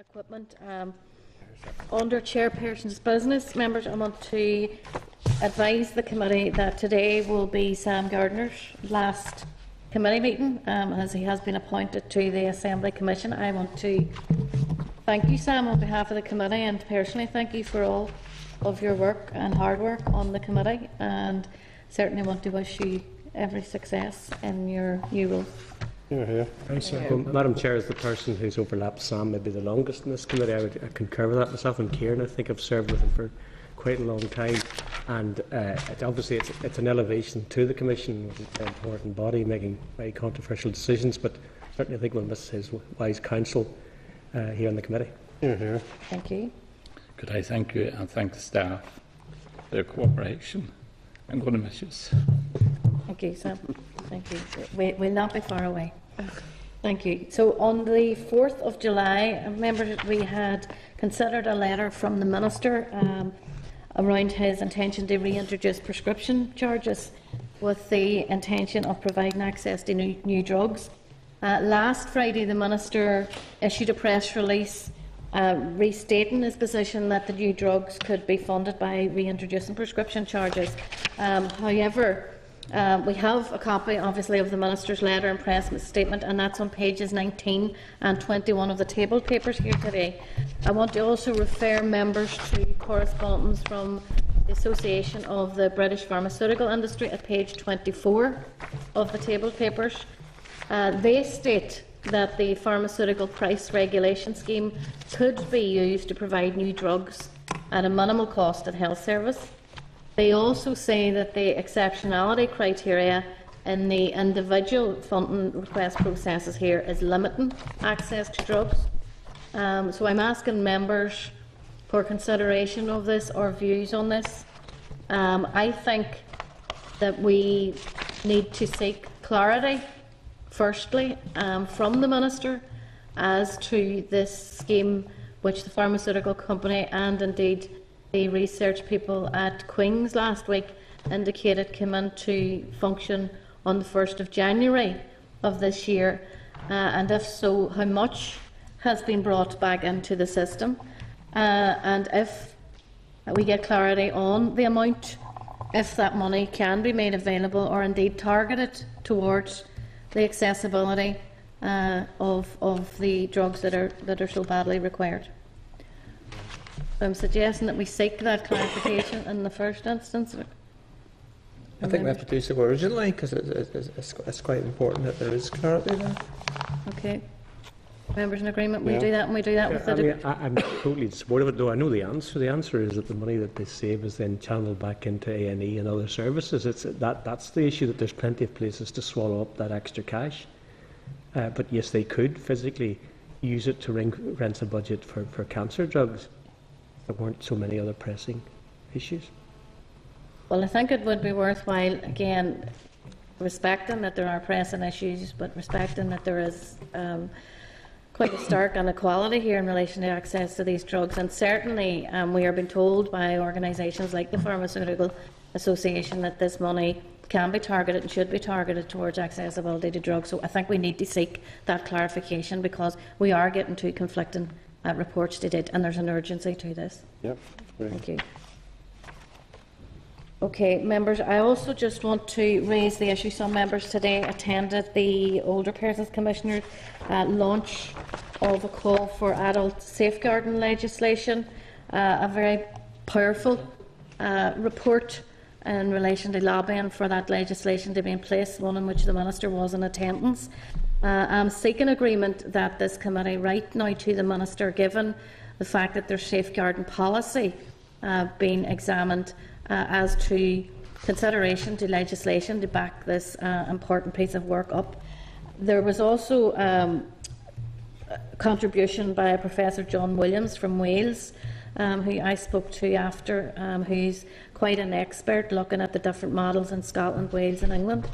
equipment. Um, under chairperson's business, members, I want to advise the committee that today will be Sam Gardiner's last committee meeting, um, as he has been appointed to the Assembly Commission. I want to thank you, Sam, on behalf of the committee, and personally thank you for all of your work and hard work on the committee, and certainly want to wish you every success in your new role. Here, here. Well, Madam Chair, as the person who's overlapped Sam maybe the longest in this committee, I would I concur with that myself and Kieran. I think I've served with him for quite a long time, and uh, it, obviously it's, it's an elevation to the Commission, which is an important body making very controversial decisions. But certainly, I think we'll miss his wise counsel uh, here on the committee. Here, here. Thank you. Could I thank you and thank the staff for their cooperation? I'm going to miss you. Thank you, Sam. Thank you. We, we'll not be far away. Thank you. So on the 4th of July, uh, members, we had considered a letter from the Minister um, around his intention to reintroduce prescription charges with the intention of providing access to new, new drugs. Uh, last Friday, the Minister issued a press release uh, restating his position that the new drugs could be funded by reintroducing prescription charges. Um, however, uh, we have a copy, obviously, of the Minister's letter and press statement, and that's on pages 19 and 21 of the table papers here today. I want to also refer members to correspondence from the Association of the British Pharmaceutical Industry at page 24 of the table papers. Uh, they state that the pharmaceutical price regulation scheme could be used to provide new drugs at a minimal cost at health service. They also say that the exceptionality criteria in the individual funding request processes here is limiting access to drugs. Um, so I'm asking members for consideration of this or views on this. Um, I think that we need to seek clarity, firstly, um, from the Minister as to this scheme which the pharmaceutical company and indeed the research people at Queen's last week indicated came into function on the 1st of January of this year, uh, and if so, how much has been brought back into the system, uh, and if we get clarity on the amount, if that money can be made available or indeed targeted towards the accessibility uh, of, of the drugs that are, that are so badly required. I'm suggesting that we seek that clarification in the first instance. I think we have to do so urgently because it, it, it's, it's quite important that there is clarity there. Okay. Members in agreement, we Yeah. do that and we do that Yeah, with I the. mean, I, I'm totally supportive of it, though I know the answer. The answer is that the money that they save is then channeled back into A and E and other services. It's that that's the issue that there's plenty of places to swallow up that extra cash. Uh, but yes, they could physically use it to ring, rent a budget for, for cancer drugs. There weren't so many other pressing issues. Well, I think it would be worthwhile, again, respecting that there are pressing issues, but respecting that there is um, quite a stark inequality here in relation to access to these drugs. And certainly, um, we are being told by organisations like the Pharmaceutical Association that this money can be targeted and should be targeted towards accessibility to drugs. So I think we need to seek that clarification because we are getting two conflicting uh, reports to date, and there's an urgency to this. Yep. Great. Thank you. Okay, members, I also just want to raise the issue. Some members today attended the Older Persons Commissioner's uh, launch of a call for adult safeguarding legislation, uh, a very powerful uh, report in relation to lobbying for that legislation to be in place, one in which the Minister was in attendance. Uh, I'm seeking agreement that this committee write now to the Minister, given the fact that there's safeguarding policy uh, being examined uh, as to consideration to legislation to back this uh, important piece of work up. There was also um, a contribution by Professor John Williams from Wales, um, who I spoke to after, um, who's quite an expert looking at the different models in Scotland, Wales, and England,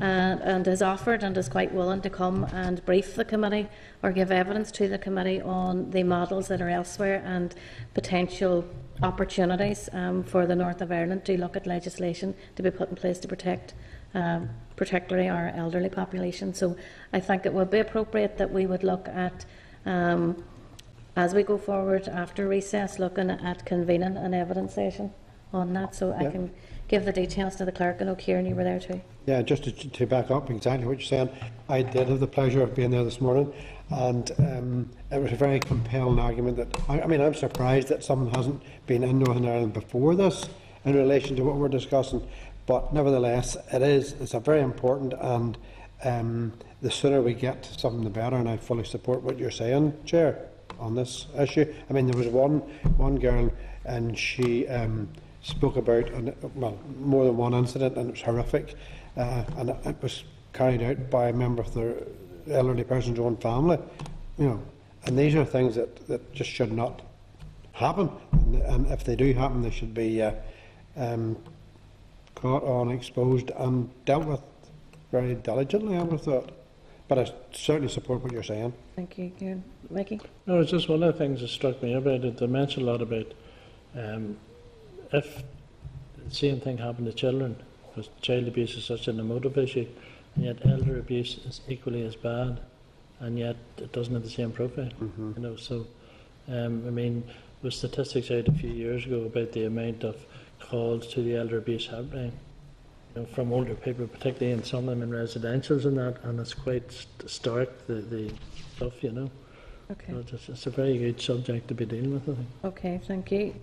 uh, and has offered and is quite willing to come and brief the committee or give evidence to the committee on the models that are elsewhere and potential opportunities um, for the north of Ireland to look at legislation to be put in place to protect. Um, particularly our elderly population. So I think it would be appropriate that we would look at um, as we go forward after recess, looking at convening an evidence session on that. So I Yeah. can give the details to the clerk. and know Kieran, you were there too. Yeah, just to, to back up exactly what you're saying, I did have the pleasure of being there this morning, and um, it was a very compelling argument. That I, I mean, I'm surprised that someone hasn't been in Northern Ireland before this in relation to what we're discussing. But nevertheless, it is it's a very important, and um, the sooner we get to something, the better. And I fully support what you're saying, Chair, on this issue. I mean, there was one one girl, and she. Um, spoke about an, well more than one incident and it was horrific uh, and it, it was carried out by a member of the elderly person's own family you know and these are things that, that just should not happen and, and if they do happen they should be uh, um, caught on exposed and dealt with very diligently I would have thought but I certainly support what you're saying Thank you, Kieran. Mickey? No, it's just one of the things that struck me about it. They mentioned a lot about um, if the same thing happened to children, because child abuse is such an emotive issue, and yet elder abuse is equally as bad, and yet it doesn't have the same profile. You know, so um, I mean, with statistics out a few years ago about the amount of calls to the elder abuse helpline. You know, from older people, particularly in some of them in residentials and that, and it's quite st- stark the, the stuff, you know. Okay. So It's, it's a very good subject to be dealing with, I think. Okay, thank you.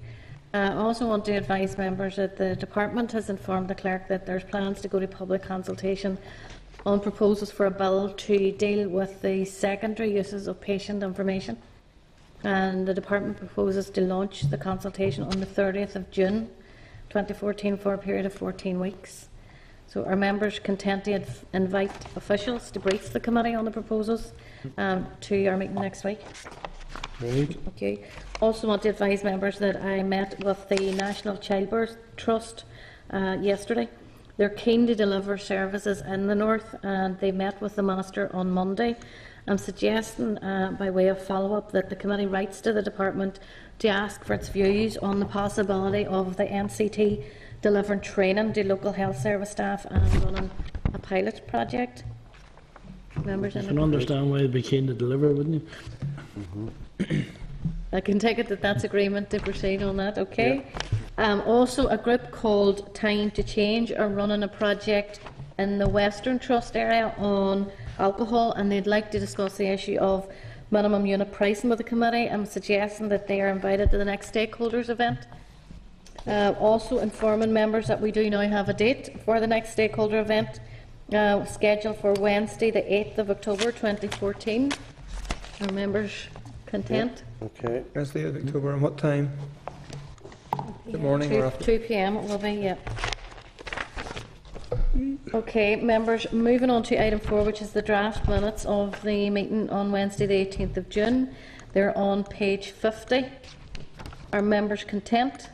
Uh, I also want to advise members that the department has informed the clerk that there's plans to go to public consultation on proposals for a bill to deal with the secondary uses of patient information. And the department proposes to launch the consultation on the 30th of June 2014 for a period of 14 weeks. So are members content to invite officials to brief the committee on the proposals um, to our meeting next week? Right Okay. Also want to advise members that I met with the National Childbirth Trust uh, yesterday. They're keen to deliver services in the north, and they met with the Master on Monday. I'm suggesting, uh, by way of follow-up, that the committee writes to the department to ask for its views on the possibility of the NCT delivering training to local health service staff and running a pilot project. Members, You any can understand why they'd be keen to deliver, wouldn't you? I can take it that that's agreement to proceed on that, okay? Um, also, a group called Time to Change are running a project in the Western Trust area on alcohol, and they'd like to discuss the issue of minimum unit pricing with the committee. I'm suggesting that they are invited to the next stakeholders event. Uh, also informing members that we do now have a date for the next stakeholder event, uh, scheduled for Wednesday, the 8th of October 2014. Are members content? okay That's the 8th of October, and what time? The morning Two- or after? 2 p.m. it will be, yeah. Okay, members, moving on to item four, which is the draft minutes of the meeting on Wednesday, the 18th of June. They're on page 50. Are members content?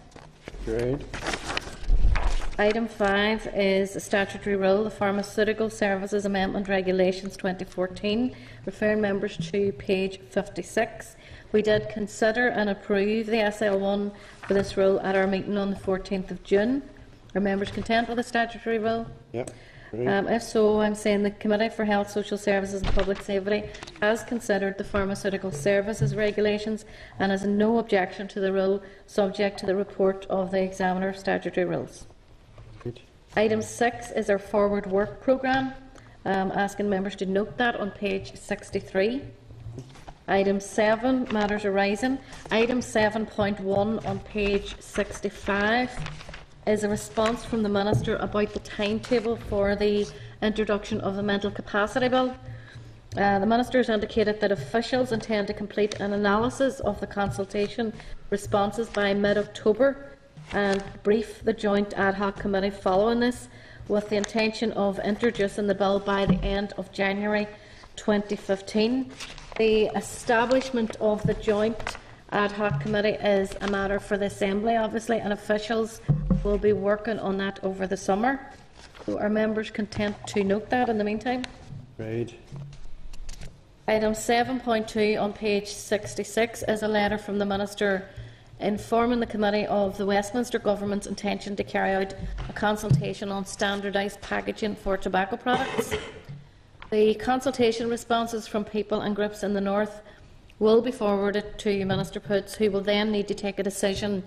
great Item five is the statutory rule, the Pharmaceutical Services Amendment Regulations 2014, referring members to page 56. We did consider and approve the SL1 for this rule at our meeting on the 14th of June. Are members content with the statutory rule? yeah great Um, if so, I'm saying the Committee for Health, Social Services and Public Safety has considered the pharmaceutical services regulations and has no objection to the rule, subject to the report of the examiner of statutory rules. Great. Item six is our forward work programme, um, asking members to note that on page 63. Item seven, matters arising. Item 7.1 on page 65 is a response from the Minister about the timetable for the introduction of the mental capacity bill. Uh, the Minister has indicated that officials intend to complete an analysis of the consultation responses by mid-October and brief the joint ad hoc committee following this with the intention of introducing the bill by the end of January 2015. The establishment of the joint ad hoc committee is a matter for the Assembly, obviously, and officials will be working on that over the summer. So are members content to note that in the meantime? great Item 7.2 on page 66 is a letter from the Minister informing the committee of the Westminster Government's intention to carry out a consultation on standardised packaging for tobacco products. The consultation responses from people and groups in the North will be forwarded to Minister Poots, who will then need to take a decision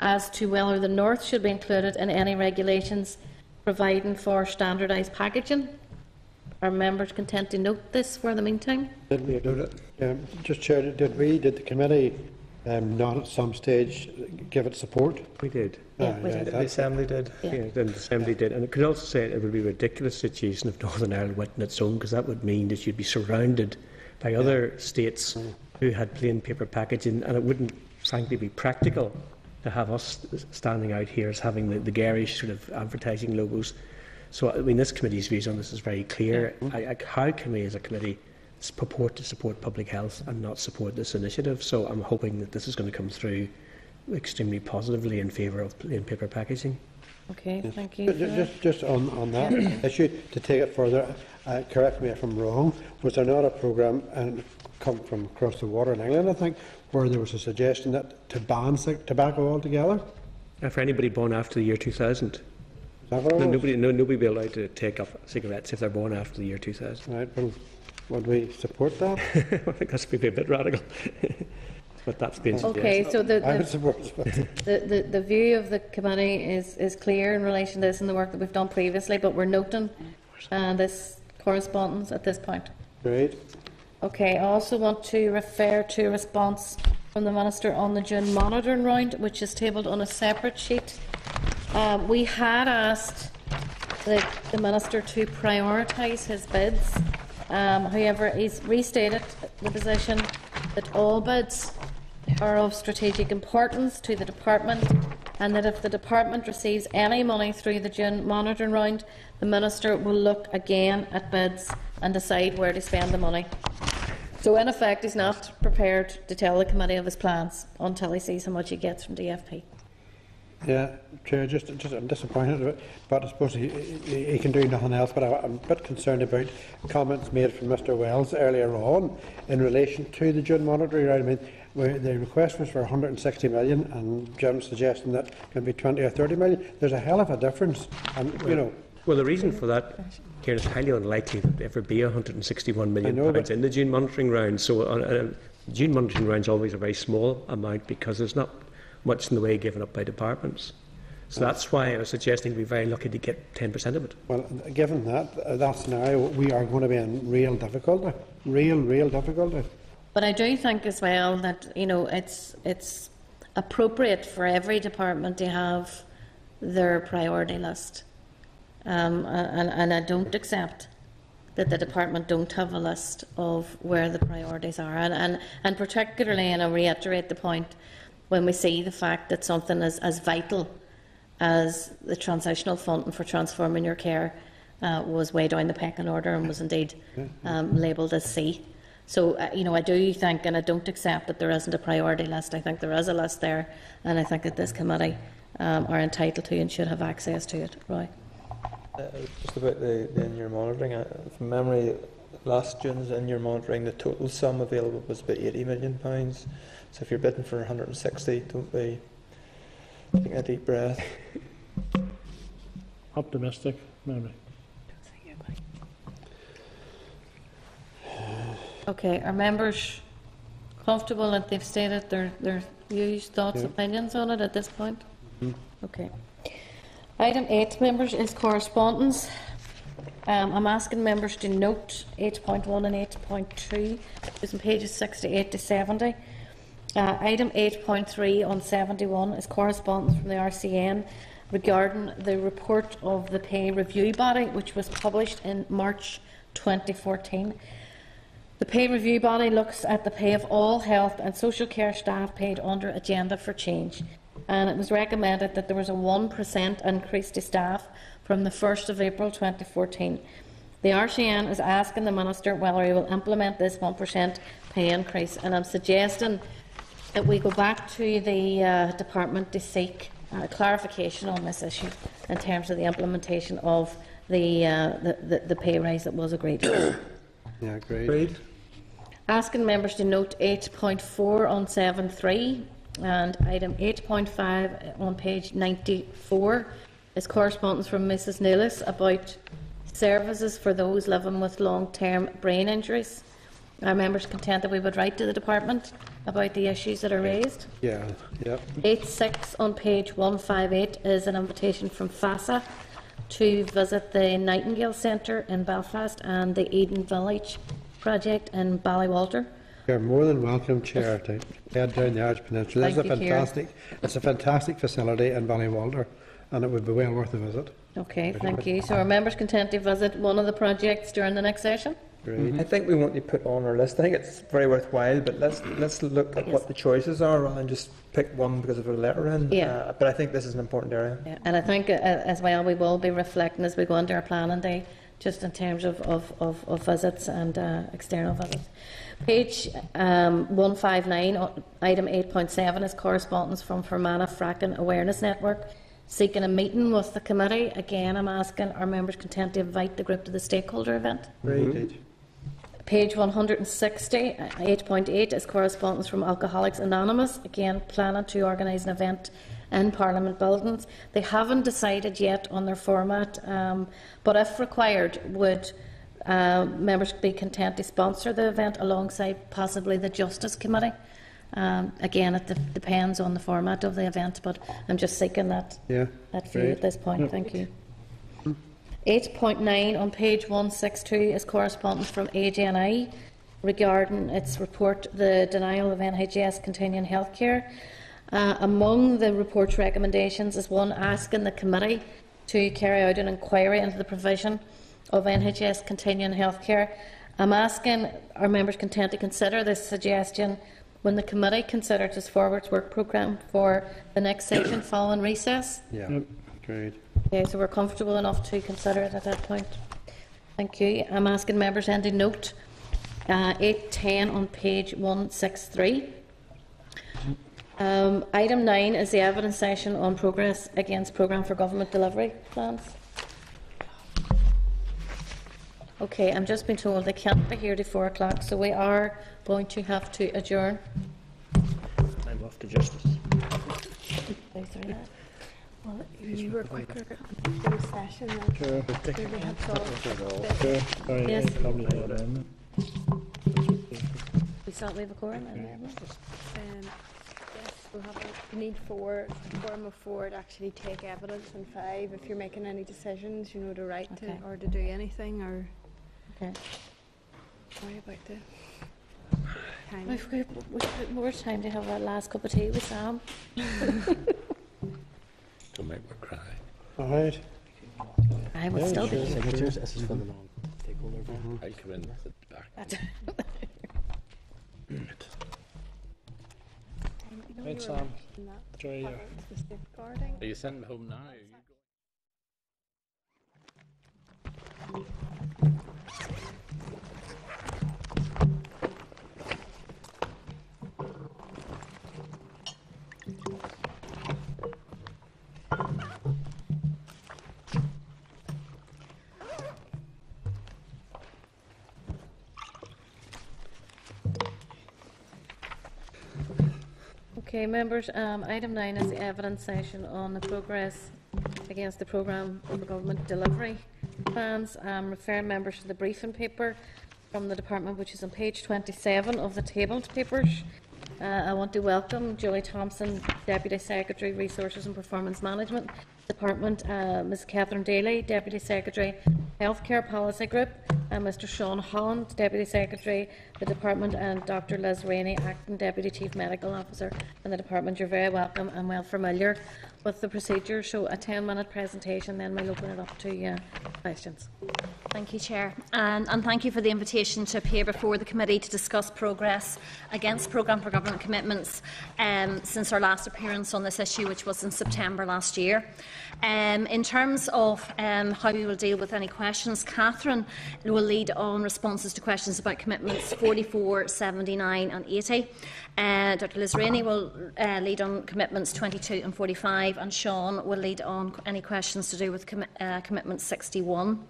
as to whether the North should be included in any regulations providing for standardised packaging. Are members content to note this for the meantime? Did we, um, just Chair, did we, did the committee um, not at some stage give it support? We did. Yeah, Ah, we right, did. The Assembly did. Yeah. Yeah, then the Assembly did. And it could also say it would be a ridiculous situation if Northern Ireland went on its own, because that would mean that you'd be surrounded by other states who had plain paper packaging, and it wouldn't, frankly, be practical to have us standing out here as having the, the garish sort of advertising logos. So, I mean, this committee's views on this is very clear. I, I, how can we, as a committee, s- purport to support public health and not support this initiative? So, I'm hoping that this is going to come through extremely positively in favour of plain paper packaging. Okay, thank you. Ju- for ju- that. Just, just on, on that issue, to take it further, uh, correct me if I'm wrong, was there not a programme, and come from across the water in England, I think, where there was a suggestion that to ban tobacco altogether? And for anybody born after the year 2000, Is that what no, nobody, no, nobody be allowed to take up cigarettes if they're born after the year 2000. Right, well, would we support that? I think that's maybe a bit radical, but that's been suggested. Okay, so the, I the would support it. but- The, the, the view of the committee is, is clear in relation to this and the work that we've done previously, but we're noting uh, this correspondence at this point. Great. Okay, I also want to refer to a response from the Minister on the June monitoring round, which is tabled on a separate sheet. Um, we had asked the, the Minister to prioritise his bids. Um, however, he's restated the position that all bids are of strategic importance to the Department and that if the Department receives any money through the June monitoring round, the Minister will look again at bids and decide where to spend the money. So, in effect, he's not prepared to tell the committee of his plans until he sees how much he gets from DFP. Yeah, Chair, just, just I'm disappointed, about, but I suppose he, he, he can do nothing else. But I, I'm a bit concerned about comments made from Mr Wells earlier on in relation to the June monetary round. I mean, where the request was for 160 million, and Jim's suggesting that can be 20 or 30 million. There's a hell of a difference, and well, you know. Well, the reason for that, Kieran, is highly unlikely that there ever be 161 million know, pounds in the June monitoring round. So, uh, uh, June monitoring is always a very small amount because there's not much in the way given up by departments. So that's why I was suggesting we'd be very lucky to get 10% of it. well, given that, uh, that scenario, we are going to be in real difficulty, real, real difficulty. But I do think as well that you know it's it's appropriate for every department to have their priority list, um, and, and I don't accept that the department don't have a list of where the priorities are, and and, and particularly, and I reiterate the point when we see the fact that something is as vital as the transitional funding for transforming your care uh, was way down the pecking order and was indeed um, labelled as C. So, uh, you know, I do think, and I don't accept that there isn't a priority list. I think there is a list there, and I think that this committee um, are entitled to and should have access to it. Roy. Uh, just about the, the in-year monitoring, uh, from memory, last June's in-year monitoring, the total sum available was about 80 million pounds. So if you're bidding for 160, don't be taking a deep breath. Optimistic, maybe. Okay, are members comfortable that they've stated their, their views, thoughts, Yeah. opinions on it at this point? Okay. Item eight, members, is correspondence. Um, I'm asking members to note 8.1 and 8.2, it's on pages 68 to 70. Uh, item 8.3 on 71 is correspondence from the RCN regarding the report of the pay review body, which was published in March 2014. The pay review body looks at the pay of all health and social care staff paid under Agenda for Change, and it was recommended that there was a 1% increase to staff from the 1st of April 2014. The RCN is asking the Minister whether he will implement this 1% pay increase, and I'm suggesting that we go back to the uh, department to seek uh, clarification on this issue in terms of the implementation of the, uh, the, the, the pay rise that was agreed. Yeah, great. Agreed. Asking members to note 8.4 on 7.3 and item 8.5 on page 94 is correspondence from Mrs Neillis about services for those living with long-term brain injuries. Are members content that we would write to the department about the issues that are raised? Yeah, yeah. 8.6 on page 158 is an invitation from FASA to visit the Nightingale Centre in Belfast and the Eden Village project in Ballywalter. You're more than welcome, Chair, to head down the Ards Peninsula. It's a fantastic, it's a fantastic facility in Ballywalter, and it would be well worth a visit. Okay, thank you. So are members content to visit one of the projects during the next session? Great. I think we want to put on our list. I think it's very worthwhile, but let's let's look at Yes. what the choices are rather than just pick one because of a letter in. Yeah. Uh, but I think this is an important area. Yeah, and I think uh, as well, we will be reflecting as we go into our planning day, just in terms of, of, of, of visits and uh, external visits. Page um, 159, uh, item 8.7 is correspondence from Fermanagh Fracking Awareness Network seeking a meeting with the committee. Again, I'm asking, are members content to invite the group to the stakeholder event? Very good. Page 160, uh, 8.8 is correspondence from Alcoholics Anonymous, again planning to organise an event in Parliament buildings. They haven't decided yet on their format, um, but if required, would uh, members be content to sponsor the event alongside possibly the Justice Committee? Um, again, it de- depends on the format of the event, but I'm just seeking that Yeah, that view at this point. Thank you. 8.9 on page 162 is correspondence from Age NI regarding its report, the denial of NHS continuing healthcare. Uh, among the report's recommendations is one asking the committee to carry out an inquiry into the provision of NHS continuing healthcare. I'm asking are members content to consider this suggestion when the committee considers its forwards work programme for the next session following recess? yeah, great. Okay, so we're comfortable enough to consider it at that point. Thank you. I'm asking members to note uh, 810 on page 163. Um, item 9 is the evidence session on progress against programme for government delivery plans. Okay, I'm just being told they can't be here to 4 o'clock, so we are going to have to adjourn. I'm off to justice. Please, sorry. Well, you were quicker in the session than Sure. had thought. Yes. probably not in. We still we have a quorum, and we have one? Um, yes, we'll have a, you need four, a quorum of four to actually take evidence, and five if you're making any decisions, you know, to write Okay. to or to do anything, or Okay. sorry about the time. We've got we've got more time to have that last cup of tea with Sam. Don't make me cry. All right. I would still be. Signatures, this is for the mm-hmm. non-stakeholder. Mm-hmm. I'll come in at the back. That's- You know, Thanks, you were Sam. mentioning that Enjoy your part, the safeguarding. Are you sending me home now? Okay, members, um, item nine is the evidence session on the progress against the programme for government delivery plans. Um, referring members to the briefing paper from the department, which is on page twenty-seven of the tabled papers. Uh, I want to welcome Julie Thompson, Deputy Secretary, Resources and Performance Management Department, uh, Ms Catherine Daly, Deputy Secretary, Healthcare Policy Group, Uh, and Mr Sean Holland, Deputy Secretary, the Department, and Dr Liz Rainey, Acting Deputy Chief Medical Officer in the Department. You're very welcome and well familiar with the procedure. So a 10-minute presentation, then we'll open it up to uh, questions. Thank you, Chair. And, and thank you for the invitation to appear before the committee to discuss progress against Programme for Government Commitments um, since our last appearance on this issue, which was in September last year. Um, in terms of um, how we will deal with any questions, Catherine will lead on responses to questions about commitments 44, 79 and 80. Uh, Dr Liz Rainey will uh, lead on commitments 22 and 45 and Sean will lead on any questions to do with commi- uh, commitment 61.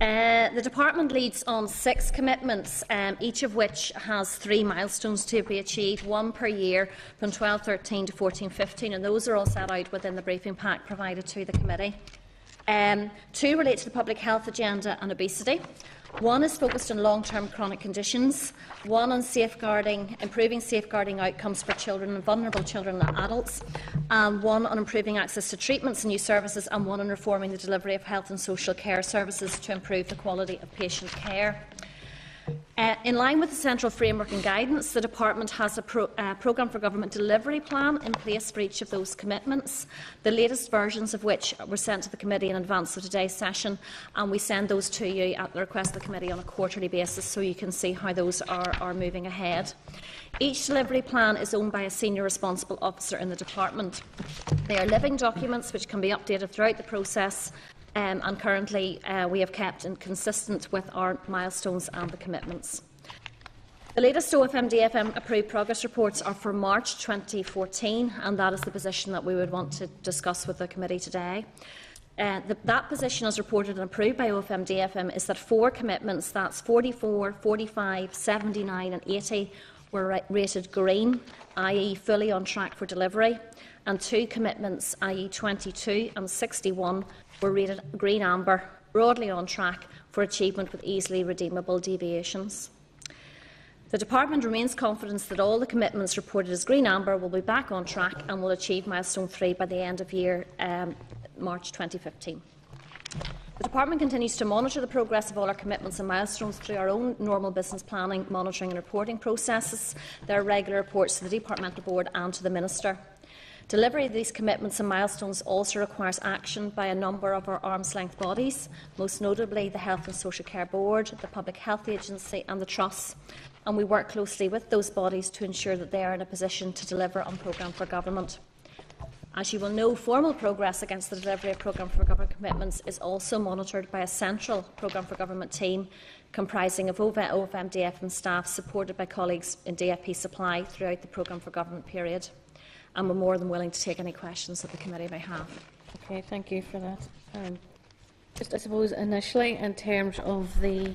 Uh, the department leads on six commitments, um, each of which has three milestones to be achieved, one per year from 12-13 to 14-15, and those are all set out within the briefing pack provided to the committee. Um, two relate to the public health agenda and obesity. One is focused on long-term chronic conditions, one on safeguarding, improving safeguarding outcomes for children and vulnerable children and adults, and one on improving access to treatments and new services, and one on reforming the delivery of health and social care services to improve the quality of patient care. Uh, in line with the central framework and guidance, the Department has a pro uh, programme for government delivery plan in place for each of those commitments, the latest versions of which were sent to the committee in advance of today's session, and we send those to you at the request of the committee on a quarterly basis so you can see how those are, are moving ahead. Each delivery plan is owned by a senior responsible officer in the department. They are living documents which can be updated throughout the process um, and currently uh, we have kept in consistent with our milestones and the commitments. The latest OFMDFM approved progress reports are for March 2014, and that is the position that we would want to discuss with the committee today. Uh, the, that position, as reported and approved by OFMDFM, is that four commitments, that's 44, 45, 79 and 80, were rated green, i.e. fully on track for delivery, and two commitments, i.e. 22 and 61, were rated green amber, broadly on track for achievement with easily redeemable deviations. The Department remains confident that all the commitments reported as green amber will be back on track and will achieve milestone 3 by the end of year um, March 2015. The Department continues to monitor the progress of all our commitments and milestones through our own normal business planning, monitoring and reporting processes. There are regular reports to the Departmental Board and to the Minister. Delivery of these commitments and milestones also requires action by a number of our arm's length bodies, most notably the Health and Social Care Board, the Public Health Agency and the Trusts. And we work closely with those bodies to ensure that they are in a position to deliver on programme for government. As you will know, formal progress against the delivery of Programme for Government commitments is also monitored by a central Programme for Government team comprising of OFMDFM staff supported by colleagues in DFP Supply throughout the Programme for Government period and we're more than willing to take any questions that the committee may have. Okay, thank you for that. Um, just, I suppose, initially, in terms of the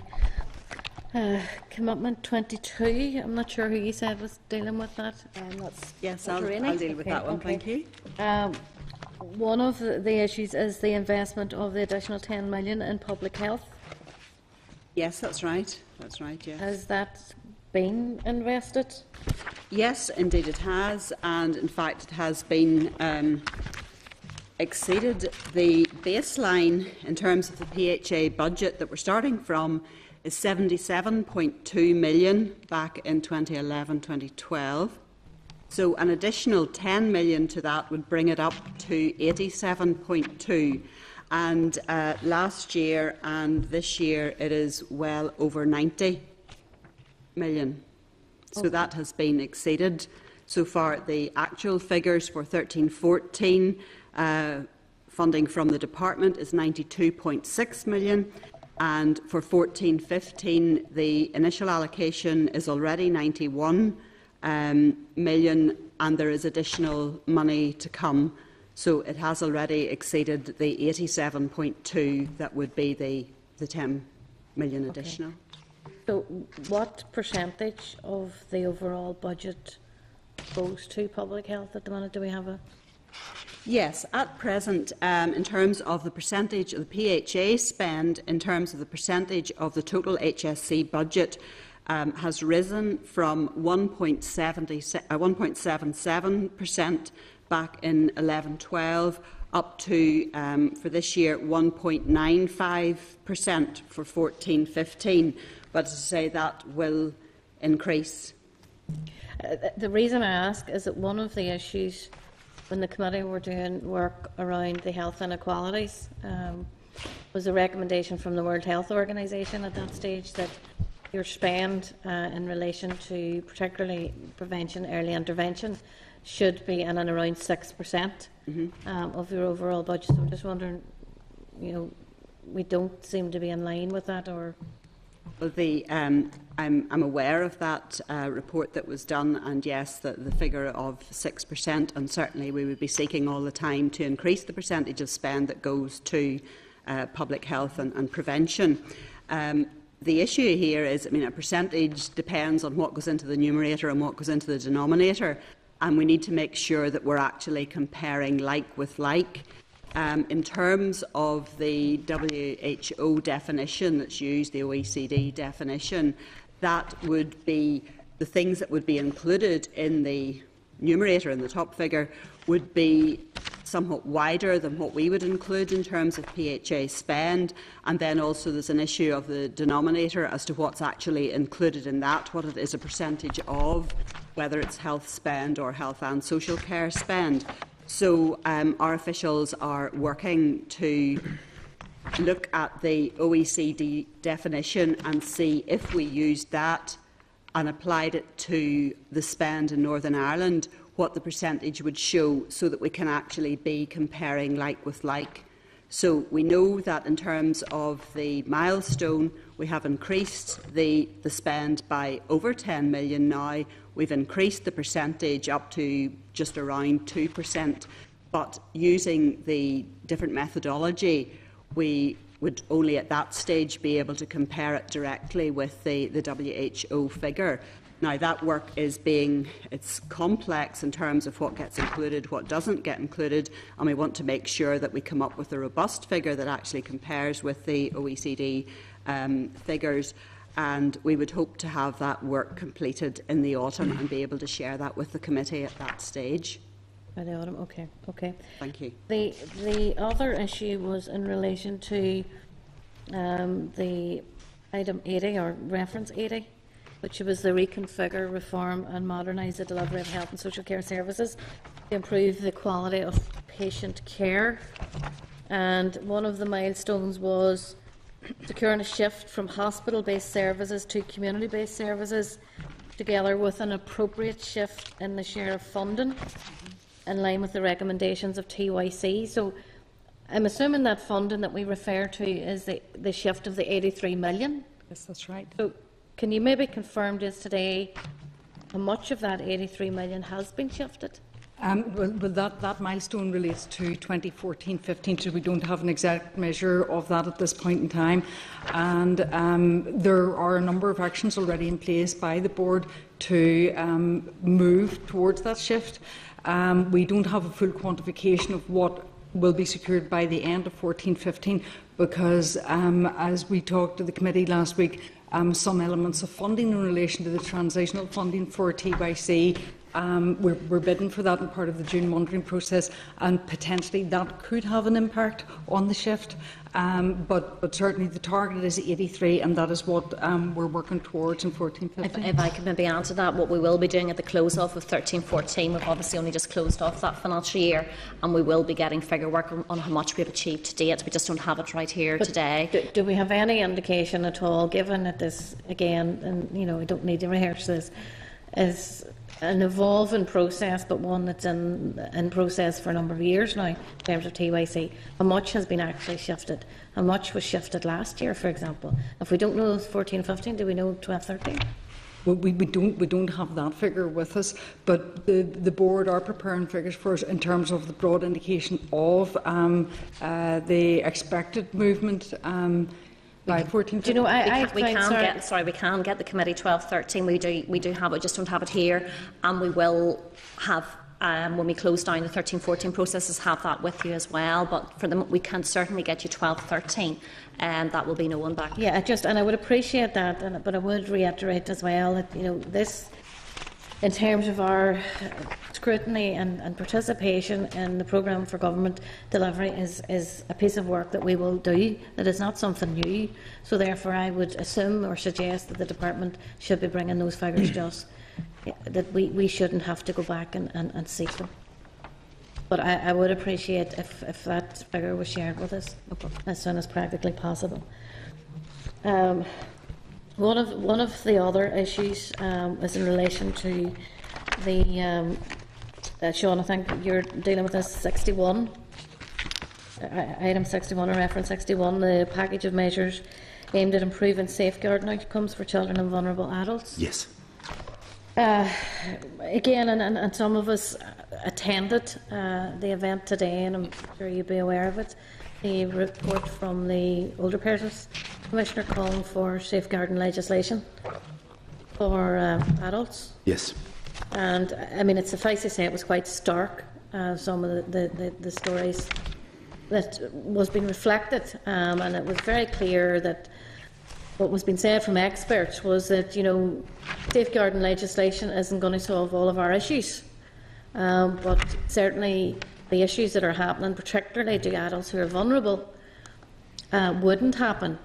uh, commitment 22, I'm not sure who you said was dealing with that. Um, that's yes, I'll, I'll, deal with okay, that one. Okay. Thank you. Um, one of the, the issues is the investment of the additional 10 million in public health. Yes, that's right. That's right. Yes. Has that been invested? Yes, indeed it has, and in fact it has been um, exceeded. The baseline in terms of the PHA budget that we're starting from is 77.2 million back in 2011-2012. So an additional 10 million to that would bring it up to 87.2. And uh, last year and this year it is well over 90 million. So that has been exceeded. So far, the actual figures for 13-14 uh, funding from the department is 92.6 million, and for 14-15 the initial allocation is already 91 um, million, and there is additional money to come. So it has already exceeded the 87.2 that would be the, the 10 million additional. Okay. So what percentage of the overall budget goes to public health at the minute? Do we have a... Yes, at present, um, in terms of the percentage of the PHA spend, in terms of the percentage of the total HSC budget, um, has risen from 1.77% uh, back in 11-12 up to, um, for this year, 1.95% for 14-15 but to say that will increase. Uh, the reason I ask is that one of the issues when the committee were doing work around the health inequalities um, was a recommendation from the World Health Organization at that stage that your spend uh, in relation to particularly prevention, early intervention, should be in and around 6% mm-hmm. um, of your overall budget. So I'm just wondering, you know, we don't seem to be in line with that or the um, I'm, I'm aware of that uh, report that was done, and yes, the, the figure of 6%, and certainly we would be seeking all the time to increase the percentage of spend that goes to uh, public health and, and prevention. Um, the issue here is, I mean, a percentage depends on what goes into the numerator and what goes into the denominator, and we need to make sure that we're actually comparing like with like. Um, in terms of the WHO definition that's used, the OECD definition, that would be the things that would be included in the numerator in the top figure would be somewhat wider than what we would include in terms of PHA spend. And then also there's an issue of the denominator as to what's actually included in that, what it is a percentage of, whether it's health spend or health and social care spend. So um, our officials are working to look at the OECD definition and see if we used that and applied it to the spend in Northern Ireland, what the percentage would show so that we can actually be comparing like with like. So we know that in terms of the milestone, we have increased the, the spend by over 10 million now. We've increased the percentage up to just around 2%. But using the different methodology, we would only at that stage be able to compare it directly with the, the WHO figure. Now that work is being it's complex in terms of what gets included, what doesn't get included, and we want to make sure that we come up with a robust figure that actually compares with the OECD um, figures. And we would hope to have that work completed in the autumn and be able to share that with the committee at that stage. By the autumn, okay, okay. Thank you. The, the other issue was in relation to um, the item 80 or reference 80, which was the reconfigure, reform and modernise the delivery of health and social care services to improve the quality of patient care. And one of the milestones was securing a shift from hospital-based services to community-based services, together with an appropriate shift in the share of funding in line with the recommendations of TYC. So I'm assuming that funding that we refer to is the, the shift of the 83 million. Yes, that's right. So can you maybe confirm to us today how much of that 83 million has been shifted? Um, well, well that, that milestone relates to 2014-15, so we don't have an exact measure of that at this point in time. And um, there are a number of actions already in place by the board to um, move towards that shift. Um, we don't have a full quantification of what will be secured by the end of 14-15 because, um, as we talked to the committee last week, um, some elements of funding in relation to the transitional funding for TYC. Um, we're, we're bidding for that in part of the June monitoring process, and potentially that could have an impact on the shift. Um, but, but certainly the target is 83, and that is what um, we're working towards in 14 if, if I could maybe answer that, what we will be doing at the close off of 13 14, we've obviously only just closed off that financial year, and we will be getting figure work on, on how much we've achieved to date. We just don't have it right here But today. Do, do we have any indication at all, given that this, again, and you know, we don't need to rehearse this, is an evolving process, but one that's in, in process for a number of years now in terms of TYC. How much has been actually shifted? How much was shifted last year, for example? If we don't know 14, 15, do we know 12, 13? Well, we, we don't we don't have that figure with us, but the the board are preparing figures for us in terms of the broad indication of um, uh, the expected movement. Um, by 14. Do you know, I, we I can, we can sorry, get sorry we can get the committee 12 13 we do we do have it just don't have it here. And we will have um, when we close down the 13 14 processes have that with you as well. But for them we can certainly get you 12 13 and that will be no one back. Yeah, I just and I would appreciate that, and, but I would reiterate as well that you know this, in terms of our scrutiny and, and participation in the programme for government delivery, is is a piece of work that we will do. That is not something new. So therefore, I would assume or suggest that the department should be bringing those figures to us. That we, we shouldn't have to go back and, and, and seek them. But I, I would appreciate if, if that figure was shared with us as soon as practically possible. Um, one of one of the other issues um, is in relation to the um, uh, Sean. I think you're dealing with this 61 uh, item 61 or reference 61, the package of measures aimed at improving safeguarding outcomes for children and vulnerable adults. Yes. Uh, again, and, and, and some of us attended uh, the event today, and I'm sure you'd be aware of it. The report from the Older Persons Commissioner calling for safeguarding legislation for uh, adults. Yes. And I mean, it's suffice to say, it was quite stark. Uh, some of the, the, the, the stories that was being reflected, um, and it was very clear that what was being said from experts was that you know safeguarding legislation isn't going to solve all of our issues, um, but certainly the issues that are happening, particularly to adults who are vulnerable, uh, wouldn't happen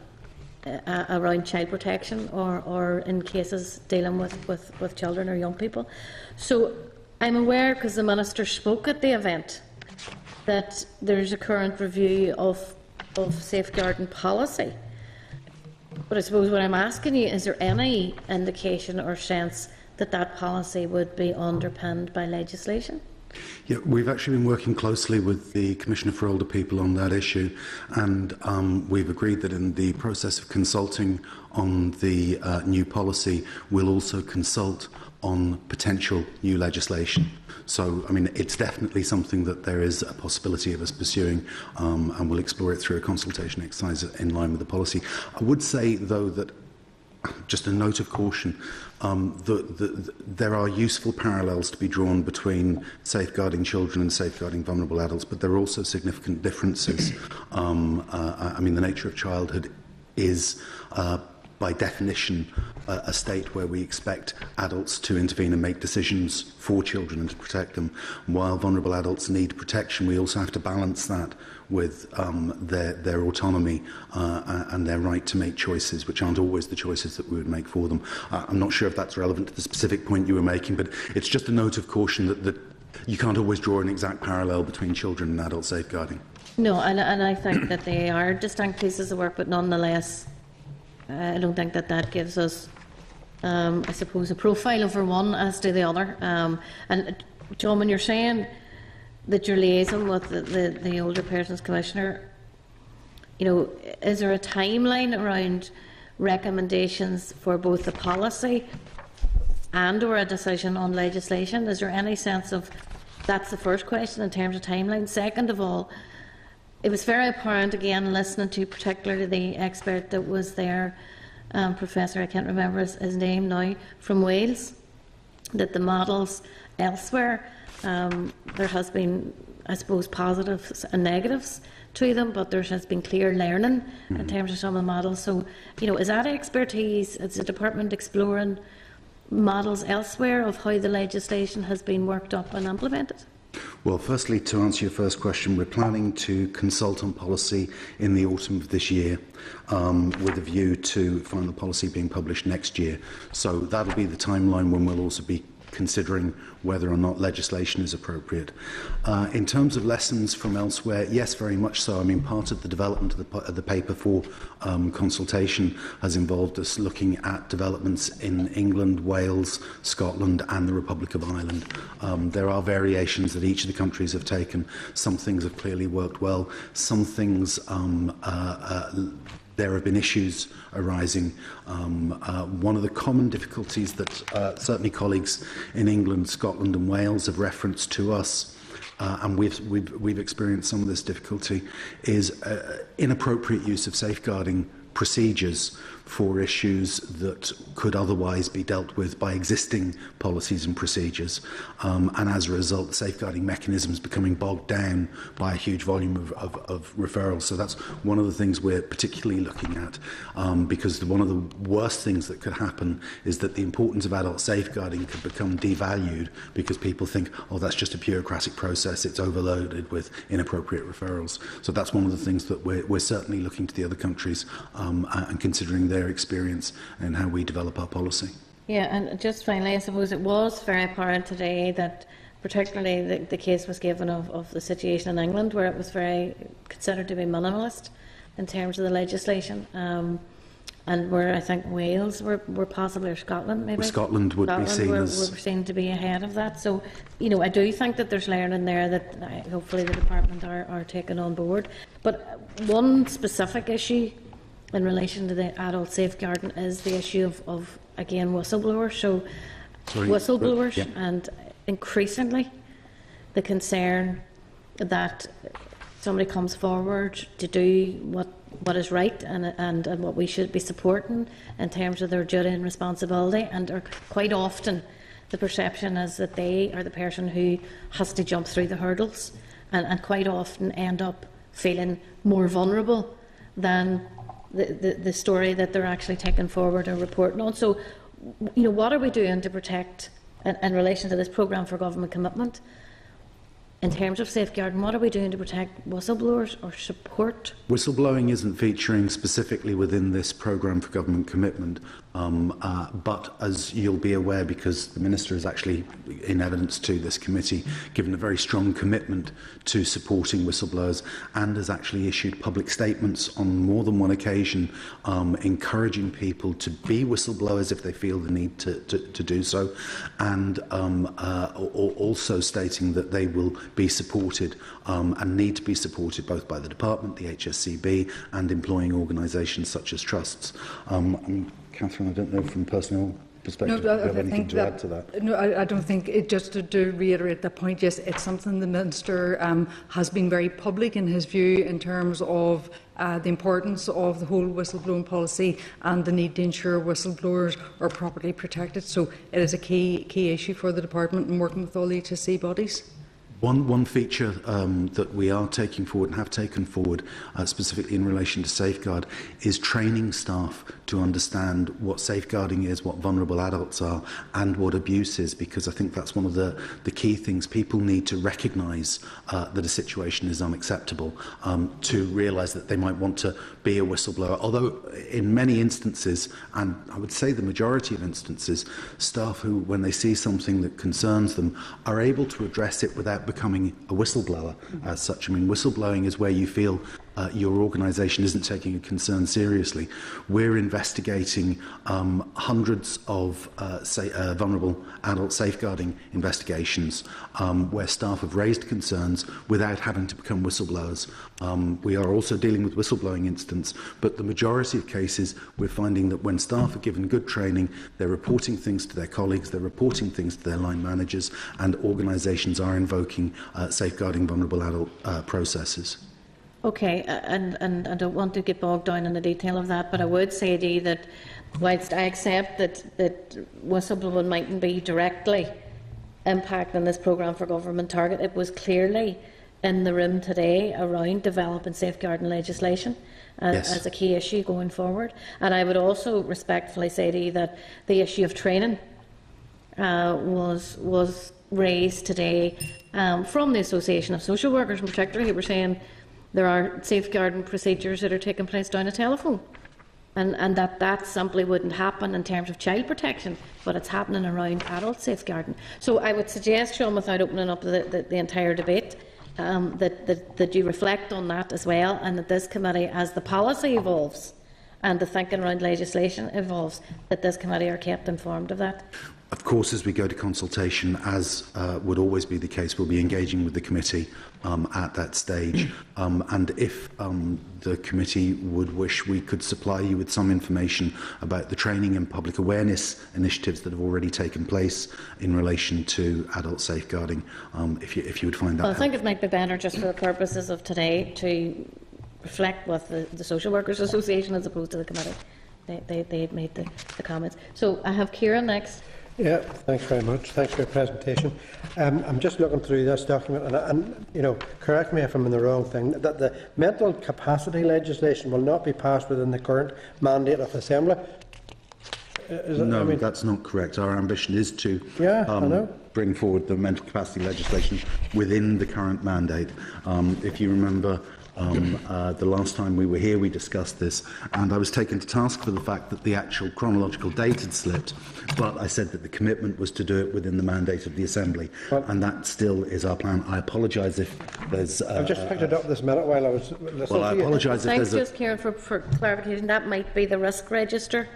uh, around child protection or, or in cases dealing with, with, with children or young people. So I'm aware, because the Minister spoke at the event, that there's a current review of, of safeguarding policy. But I suppose what I'm asking you is there any indication or sense that that policy would be underpinned by legislation? Yeah, we've actually been working closely with the Commissioner for Older People on that issue, and um, we've agreed that in the process of consulting on the uh, new policy, we'll also consult on potential new legislation. So, I mean, it's definitely something that there is a possibility of us pursuing, um, and we'll explore it through a consultation exercise in line with the policy. I would say, though, that just a note of caution. Um, the, the, the, there are useful parallels to be drawn between safeguarding children and safeguarding vulnerable adults, but there are also significant differences. um, uh, I mean, the nature of childhood is, uh, by definition, uh, a state where we expect adults to intervene and make decisions for children and to protect them. While vulnerable adults need protection, we also have to balance that with um, their, their autonomy uh, and their right to make choices, which aren't always the choices that we would make for them. Uh, I'm not sure if that's relevant to the specific point you were making, but it's just a note of caution that, that you can't always draw an exact parallel between children and adult safeguarding. No, and, and I think that they are distinct pieces of work, but nonetheless, I don't think that that gives us, um, I suppose, a profile over one as to the other. Um, and John, when you're saying that you're liaising with the, the, the Older Persons Commissioner, you know, is there a timeline around recommendations for both the policy and or a decision on legislation? Is there any sense of that's the first question in terms of timeline? Second of all, it was very apparent again listening to particularly the expert that was there, um, Professor, I can't remember his, his, name now, from Wales, that the models elsewhere, um, there has been, I suppose, positives and negatives to them, but there has been clear learning mm-hmm. in terms of some of the models. So, you know, is that expertise? Is the department exploring models elsewhere of how the legislation has been worked up and implemented? Well, firstly, to answer your first question, we're planning to consult on policy in the autumn of this year um, with a view to final policy being published next year. So that'll be the timeline when we'll also be considering whether or not legislation is appropriate. Uh, in terms of lessons from elsewhere, yes, very much so. I mean, part of the development of the, of the paper for um, consultation has involved us looking at developments in England, Wales, Scotland, and the Republic of Ireland. Um, there are variations that each of the countries have taken. Some things have clearly worked well, some things um, uh, uh, there have been issues arising. Um, uh, one of the common difficulties that uh, certainly colleagues in England, Scotland and Wales have referenced to us uh, and we've, we've, we've experienced some of this difficulty, is uh, inappropriate use of safeguarding procedures for issues that could otherwise be dealt with by existing policies and procedures. Um, and as a result, the safeguarding mechanisms becoming bogged down by a huge volume of, of, of referrals. So that's one of the things we're particularly looking at um, because the, one of the worst things that could happen is that the importance of adult safeguarding could become devalued because people think, oh, that's just a bureaucratic process, it's overloaded with inappropriate referrals. So that's one of the things that we're, we're certainly looking to the other countries um, and considering their experience and how we develop our policy. Yeah, and just finally, I suppose it was very apparent today that particularly the, the case was given of, of the situation in England where it was very considered to be minimalist in terms of the legislation. Um, and where I think Wales were, were possibly, or Scotland maybe. Well, Scotland would Scotland be seen were, as. were seen to be ahead of that. So, you know, I do think that there's learning there that uh, hopefully the department are, are taking on board. But one specific issue in relation to the adult safeguarding is the issue of, of again, whistleblowers. So, Sorry, whistleblowers, yeah. and increasingly the concern that somebody comes forward to do what what is right and, and, and what we should be supporting in terms of their duty and responsibility, and are quite often the perception is that they are the person who has to jump through the hurdles, and, and quite often end up feeling more vulnerable than the, the, the story that they're actually taking forward or reporting on. So, you know, what are we doing to protect, in, in relation to this programme for government commitment, in terms of safeguarding, what are we doing to protect whistleblowers or support? Whistleblowing isn't featuring specifically within this programme for government commitment, um, uh, but as you'll be aware, because the Minister is actually in evidence to this committee, given a very strong commitment to supporting whistleblowers and has actually issued public statements on more than one occasion um, encouraging people to be whistleblowers if they feel the need to, to, to do so, and um, uh, also stating that they will be supported um, and need to be supported both by the Department, the HSCB, and employing organisations such as trusts. Catherine, I don't know from personal perspective no, I, I think to that, to that. No, I, I, don't think, it, just to, to, reiterate that point, yes, it's something the Minister um, has been very public in his view in terms of uh, the importance of the whole whistleblowing policy and the need to ensure whistleblowers are properly protected. So it is a key, key issue for the Department in working with all the HSC bodies. One, one feature um, that we are taking forward and have taken forward, uh, specifically in relation to safeguard, is training staff to understand what safeguarding is, what vulnerable adults are, and what abuse is, because I think that's one of the, the key things. People need to recognise uh, that a situation is unacceptable, um, to realise that they might want to be a whistleblower. Although, in many instances, and I would say the majority of instances, staff who, when they see something that concerns them, are able to address it without becoming a whistleblower as such. I mean, whistleblowing is where you feel uh, your organisation isn't taking a concern seriously. We're investigating um, hundreds of uh, say, uh, vulnerable adult safeguarding investigations um, where staff have raised concerns without having to become whistleblowers. Um, we are also dealing with whistleblowing incidents, but the majority of cases we're finding that when staff are given good training, they're reporting things to their colleagues, they're reporting things to their line managers, and organisations are invoking uh, safeguarding vulnerable adult uh, processes. Okay, and, and I don't want to get bogged down in the detail of that, but I would say to you that whilst I accept that, that whistleblowing mightn't be directly impacting this programme for government target, it was clearly in the room today around developing safeguarding legislation as, yes. as a key issue going forward. And I would also respectfully say to you that the issue of training uh, was was raised today um, from the Association of Social Workers in particular, who were saying there are safeguarding procedures that are taking place down a telephone. And, and that that simply wouldn't happen in terms of child protection, but it's happening around adult safeguarding. So I would suggest, Sean, without opening up the, the, the entire debate, um, that, that, that you reflect on that as well, and that this committee, as the policy evolves and the thinking around legislation evolves, that this committee are kept informed of that. Of course, as we go to consultation, as uh, would always be the case, we'll be engaging with the committee um, at that stage. Um, and if um, the committee would wish, we could supply you with some information about the training and public awareness initiatives that have already taken place in relation to adult safeguarding, um, if, you, if you would find that Well, I think helpful. it might be better, just for the purposes of today, to reflect with the, the Social Workers Association as opposed to the committee. They, they, they had made the, the comments. So I have Kieran next. Yeah, thanks very much. Thanks for your presentation. Um, I'm just looking through this document, and, and you know, correct me if I'm in the wrong thing, that the mental capacity legislation will not be passed within the current mandate of Assembly. Uh, is no, I mean, that's not correct. Our ambition is to yeah, um, bring forward the mental capacity legislation within the current mandate. Um, if you remember, um, uh, the last time we were here, we discussed this, and I was taken to task for the fact that the actual chronological date had slipped, but I said that the commitment was to do it within the mandate of the Assembly, Well- and that still is our plan. I apologise if there's... Uh, I've just picked it up this minute while I was listening well, I to you. apologise if Thanks, there's a... just Kieran, for, for clarification. That might be the risk register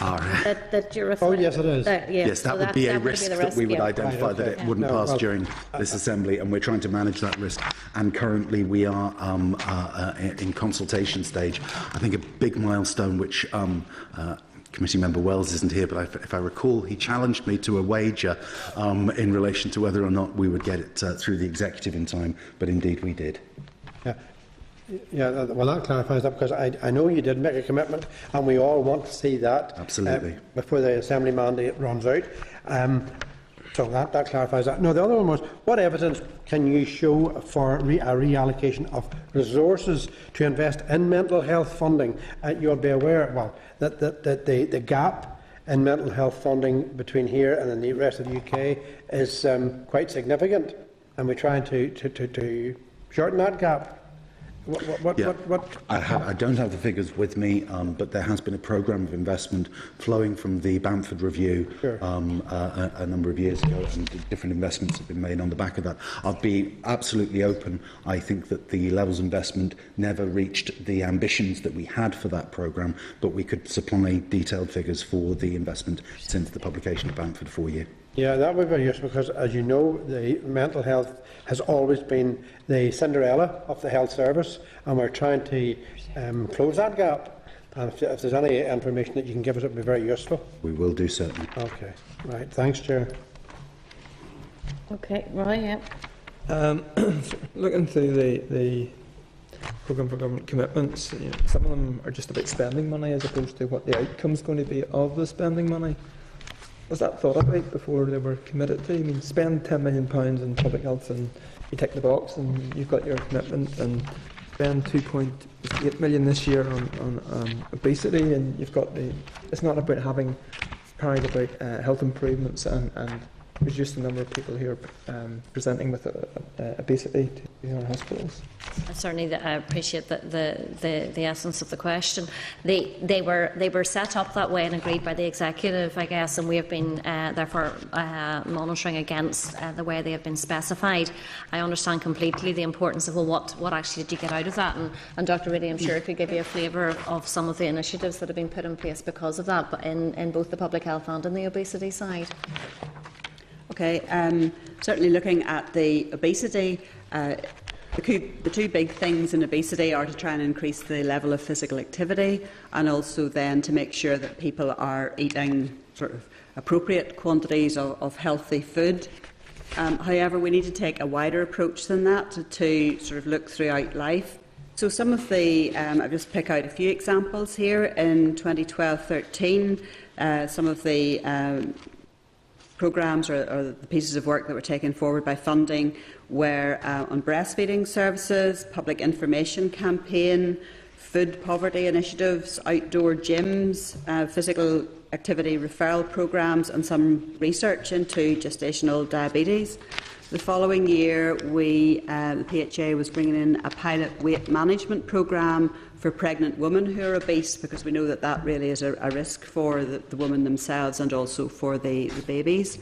All right. that, that you're Oh, yes, it is. That, yeah, Yes, that so would be a that risk the that we would identify Right, that okay. it wouldn't No, pass well, during this assembly, and we're trying to manage that risk. And currently, we are um, uh, uh, in consultation stage. I think a big milestone, which. Um, uh, Committee member Wells isn't here, but if, if I recall, he challenged me to a wager um, in relation to whether or not we would get it uh, through the executive in time, but indeed we did. Yeah. Yeah, well, that clarifies that because I, I know you did make a commitment, and we all want to see that Absolutely. uh, before the assembly mandate runs out. Um, So that, that clarifies that. No, the other one was, what evidence can you show for re- a reallocation of resources to invest in mental health funding? Uh, you'll be aware, well, that, that, that the, the gap in mental health funding between here and the rest of the UK is um, quite significant, and we're trying to, to, to, to shorten that gap. What, what, what, Yeah. what, I, ha- I don't have the figures with me, um, but there has been a programme of investment flowing from the Bamford Review Sure. um, uh, a, a number of years ago, and different investments have been made on the back of that. I'll be absolutely open. I think that the levels of investment never reached the ambitions that we had for that programme, but we could supply detailed figures for the investment since the publication of Bamford for you. Yeah, that would be very useful because, as you know, the mental health has always been the Cinderella of the health service, and we're trying to um, close that gap. And if, if there's any information that you can give us, it would be very useful. We will do certainly. Okay, right. Thanks, Chair. Okay, Roy, yeah. Um, looking through the, the programme for government commitments, you know, some of them are just about spending money as opposed to what the outcome's going to be of the spending money. Was that thought about before they were committed to? I mean, spend £10 million in public health and you tick the box and you've got your commitment and spend 2.8 million this year on, on um, obesity and you've got the... It's not about having carried about uh, health improvements and, and reduce the number of people who are um, presenting with uh, uh, obesity to our hospitals. I certainly I appreciate the, the, the, essence of the question. They, they, were, they were set up that way and agreed by the executive, I guess, and we have been uh, therefore uh, monitoring against uh, the way they have been specified. I understand completely the importance of well, what, what actually did you get out of that, and, and Dr. Ridley, I'm sure, could give you a flavour of, some of the initiatives that have been put in place because of that, but in, in both the public health and in the obesity side. Okay, um, certainly looking at the obesity, uh, the, two big things in obesity are to try and increase the level of physical activity and also then to make sure that people are eating sort of appropriate quantities of, of healthy food. Um, however, we need to take a wider approach than that to, to sort of look throughout life. So some of the, um, I'll just pick out a few examples here. In 2012-13, uh, some of the um, programmes or, or the pieces of work that were taken forward by funding were uh, on breastfeeding services, public information campaign, food poverty initiatives, outdoor gyms, uh, physical activity referral programmes, and some research into gestational diabetes. The following year, we, uh, the PHA was bringing in a pilot weight management programme for pregnant women who are obese because we know that that really is a, a risk for the, the women themselves and also for the, the babies.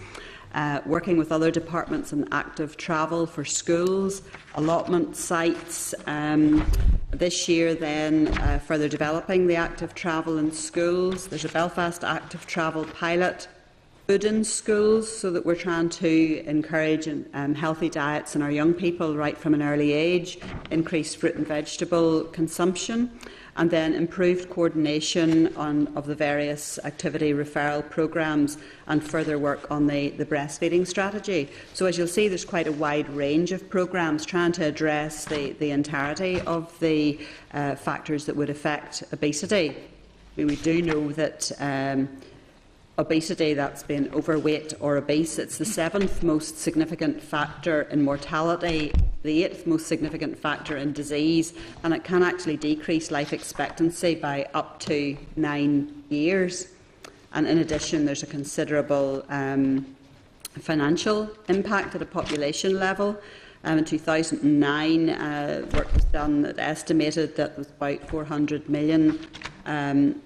Uh, working with other departments in active travel for schools, allotment sites. Um, this year, then, uh, further developing the active travel in schools. There's a Belfast active travel pilot food in schools so that we're trying to encourage um, healthy diets in our young people right from an early age, increase fruit and vegetable consumption, and then improved coordination on, of the various activity referral programmes and further work on the, the breastfeeding strategy. So as you'll see, there's quite a wide range of programmes trying to address the, the entirety of the uh, factors that would affect obesity. I mean, we do know that um, obesity that's been overweight or obese. It's the seventh most significant factor in mortality, the eighth most significant factor in disease, and it can actually decrease life expectancy by up to nine years. And in addition, there's a considerable um, financial impact at a population level. Um, in 2009, uh, work was done that estimated that there was about 400 million um,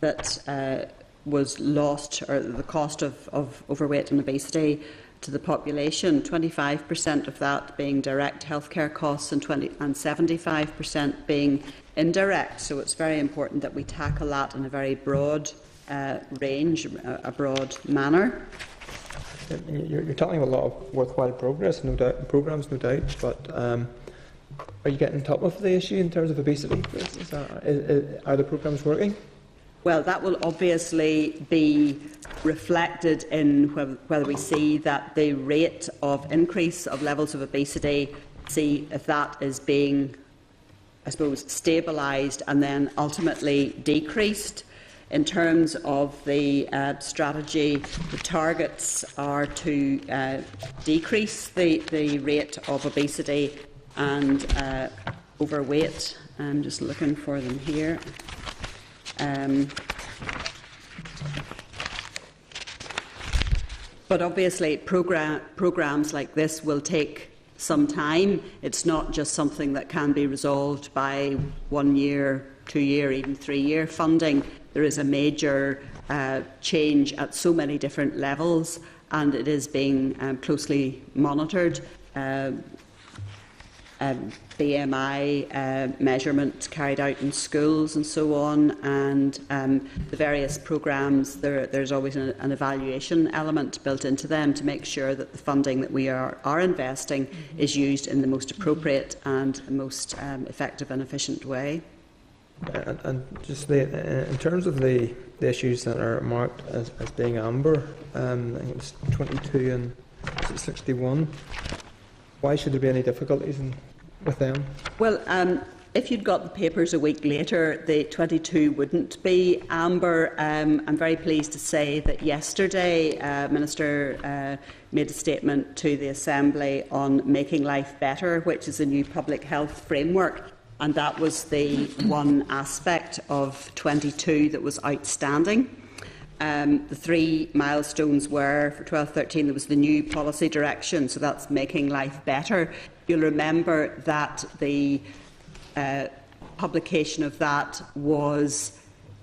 that uh, was lost, or the cost of, of overweight and obesity to the population, 25% of that being direct healthcare costs and, 20, and 75% being indirect. So it's very important that we tackle that in a very broad uh, range, a, a broad manner. You're, you're talking a lot of worthwhile progress, no doubt, programs, no doubt, but um, are you getting top of the issue in terms of obesity? Is that, is, is, are the programs working? Well, that will obviously be reflected in whether we see that the rate of increase of levels of obesity, see if that is being, I suppose, stabilised and then ultimately decreased. In terms of the uh, strategy, the targets are to uh, decrease the, the rate of obesity and uh, overweight. I'm just looking for them here. Um, but obviously, program, programs like this will take some time. It's not just something that can be resolved by one year, two year, even three year funding. There is a major uh, change at so many different levels, and it is being um, closely monitored. Uh, um, BMI uh, measurement carried out in schools and so on, and um, the various programmes, there, there's always an, an, evaluation element built into them to make sure that the funding that we are, are investing mm-hmm. is used in the most appropriate and most um, effective and efficient way. And, and just the, uh, in terms of the, the, issues that are marked as, as being amber, um, I think it was 22 and 61. Why should there be any difficulties in with them? Well, um, if you'd got the papers a week later, the 22 wouldn't be. Amber, um, I'm very pleased to say that yesterday, uh, Minister uh, made a statement to the Assembly on Making Life Better, which is a new public health framework. And that was the one aspect of 22 that was outstanding. Um, the three milestones were for 12 13, there was the new policy direction, so that's making life better. You'll remember that the uh, publication of that was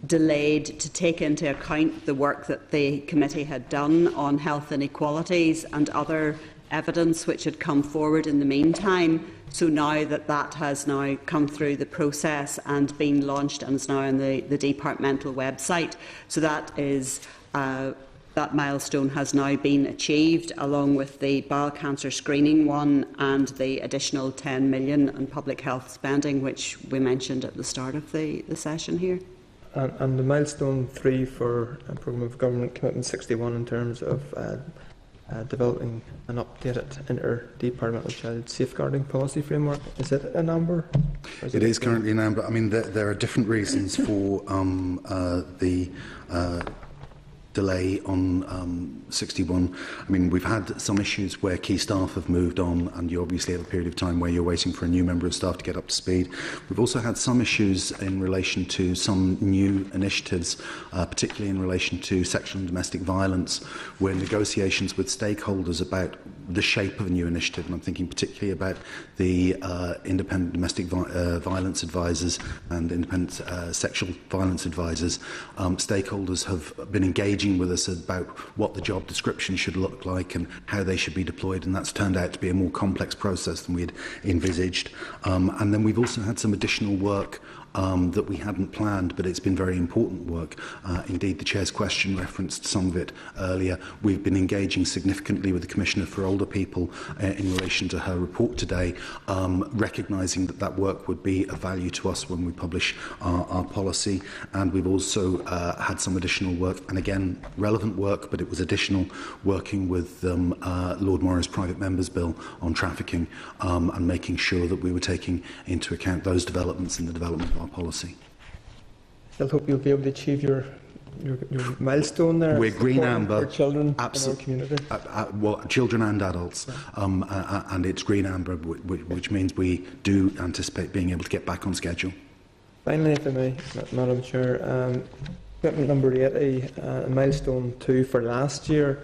delayed to take into account the work that the committee had done on health inequalities and other evidence which had come forward in the meantime. So now that that has now come through the process and been launched and is now on the, the departmental website, so that is uh, that milestone has now been achieved, along with the bowel cancer screening one and the additional 10 million in public health spending, which we mentioned at the start of the, the session here. And, and the milestone three for a programme of government commitment 61 in terms of uh, uh, developing an updated inter-departmental child safeguarding policy framework. Is it a number? Is it, it is currently a number. I mean, there, there are different reasons for um, uh, the uh, delay on um, 61. I mean, we've had some issues where key staff have moved on, and you obviously have a period of time where you're waiting for a new member of staff to get up to speed. We've also had some issues in relation to some new initiatives, uh, particularly in relation to sexual and domestic violence, where negotiations with stakeholders about the shape of a new initiative, and I'm thinking particularly about the uh, independent domestic vi uh, violence advisors and independent uh, sexual violence advisors. Um, stakeholders have been engaging with us about what the job description should look like and how they should be deployed, and that's turned out to be a more complex process than we had envisaged. Um, and then we've also had some additional work um, that we hadn't planned, but it's been very important work. Uh, indeed, the Chair's question referenced some of it earlier. We've been engaging significantly with the Commissioner for Older People uh, in relation to her report today, um, recognising that that work would be of value to us when we publish our, our policy. And we've also uh, had some additional work, and again, relevant work, but it was additional, working with um, uh, Lord Morrow's private members bill on trafficking um, and making sure that we were taking into account those developments in the development of our policy. I hope you'll be able to achieve your your, your milestone there. We're green amber. For children Absol- in our community. Uh, uh, well, children and adults, um, uh, uh, and it's green amber, which, which means we do anticipate being able to get back on schedule. Finally, if I may, Madam Chair, um, commitment number 80, uh, milestone two for last year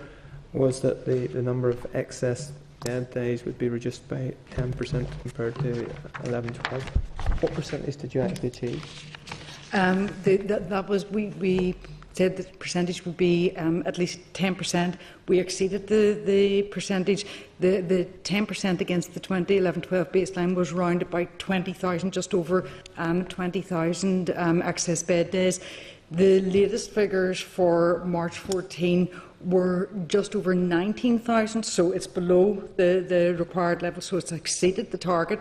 was that the, the number of excess bed days would be reduced by 10% compared to 11 12. What percentage did you actually achieve? Um, the, that, that was, we, we said the percentage would be um, at least 10%. We exceeded the, the percentage. The, the 10% against the 2011-12 baseline was rounded by 20,000, just over um, 20,000 um, excess bed days. The latest figures for March 14 were just over 19,000, so it's below the, the required level, so it's exceeded the target.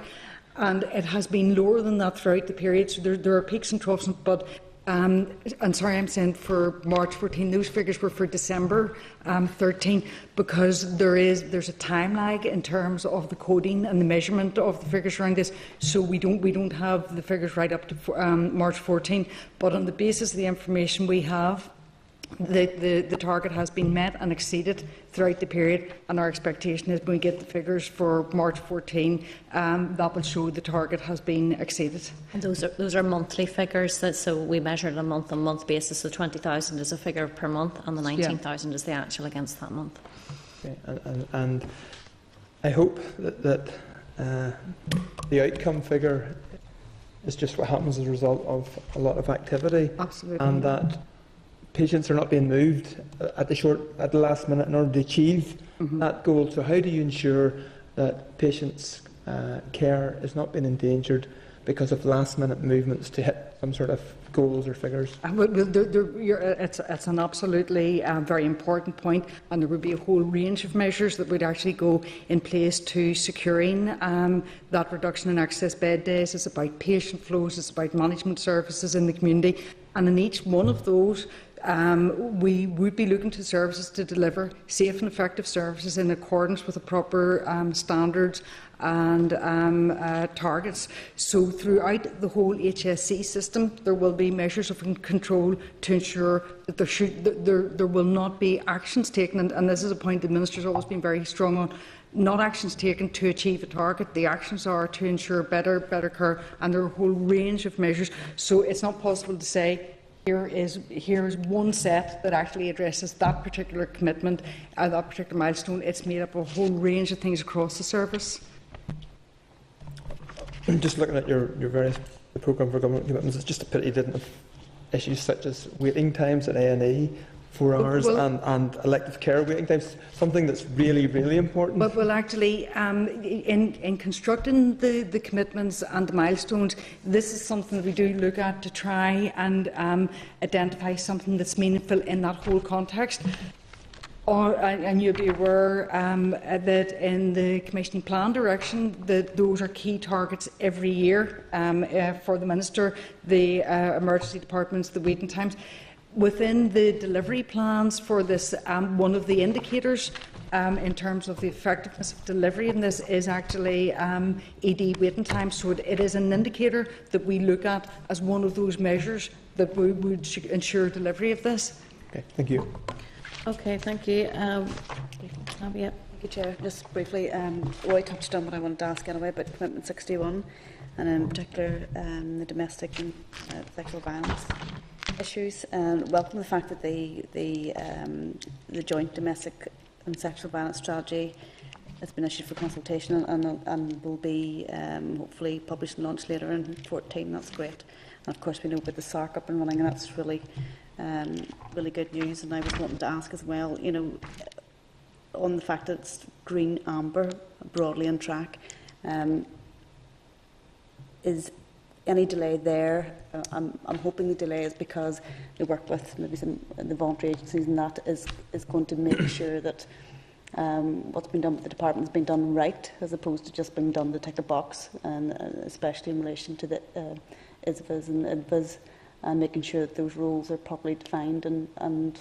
And it has been lower than that throughout the period, so there, there are peaks and troughs, but Um, and sorry, I'm saying for March 14. Those figures were for December um, 13 because there is there's a time lag in terms of the coding and the measurement of the figures around this. So we don't we don't have the figures right up to um, March 14. But on the basis of the information we have, the, the, the target has been met and exceeded throughout the period, and our expectation is when we get the figures for March 14, um, that will show the target has been exceeded. And those are those are monthly figures, that, so we measure it on a month-on-month basis. So 20,000 is a figure per month, and the 19,000 is the actual against that month. Okay, and, and, and I hope that, that uh, the outcome figure is just what happens as a result of a lot of activity, Absolutely. and that patients are not being moved at the short, at the last minute in order to achieve Mhm. that goal. So how do you ensure that patients' uh, care is not being endangered because of last minute movements to hit some sort of goals or figures? Uh, well, well, there, there, you're, uh, it's, it's an absolutely uh, very important point, and there would be a whole range of measures that would actually go in place to securing um, that reduction in excess bed days. It's about patient flows, it's about management services in the community, and in each one of those, um, we would be looking to services to deliver safe and effective services in accordance with the proper um, standards and um, uh, targets. So throughout the whole HSC system, there will be measures of control to ensure that there, should, that there, there will not be actions taken, and, and this is a point the minister has always been very strong on, not actions taken to achieve a target. The actions are to ensure better, better care, and there are a whole range of measures. So it's not possible to say here is here is one set that actually addresses that particular commitment and that particular milestone. It's made up of a whole range of things across the service. Just looking at your, your various programme for government commitments, it's just a pity you didn't have issues such as waiting times at A&E, four hours, well- and, and elective care waiting times, something that's really, really important. But well, actually, um, in, in constructing the, the commitments and the milestones, this is something that we do look at to try and um, identify something that's meaningful in that whole context. Or, and and you'll be aware um, that in the commissioning plan direction, that those are key targets every year um, uh, for the minister, the uh, emergency departments, the waiting times. Within the delivery plans for this, um, one of the indicators um, in terms of the effectiveness of delivery in this is actually um, ED waiting time. So it, it is an indicator that we look at as one of those measures that we would ensure delivery of this. Okay, thank you. Okay, thank you. Um, Abby, yeah. Thank you, Chair. Just briefly, um, Roy touched on what I wanted to ask anyway about Commitment 61, and in particular um, the domestic and uh, sexual violence issues and welcome the fact that the, the, um, the joint domestic and sexual violence strategy has been issued for consultation and, and, and will be um, hopefully published and launched later in 14. That's great. And of course, we know with the SARC up and running, and that's really, um, really good news. And I was wanting to ask as well, you know, on the fact that it's green amber broadly on track, um, is any delay there, uh, I'm, I'm hoping the delay is because the work with maybe some uh, the voluntary agencies and that is, is going to make sure that um, what's been done with the department has been done right as opposed to just being done to tick a box, and uh, especially in relation to the uh, ISVAs and IDVAs and uh, making sure that those rules are properly defined and, and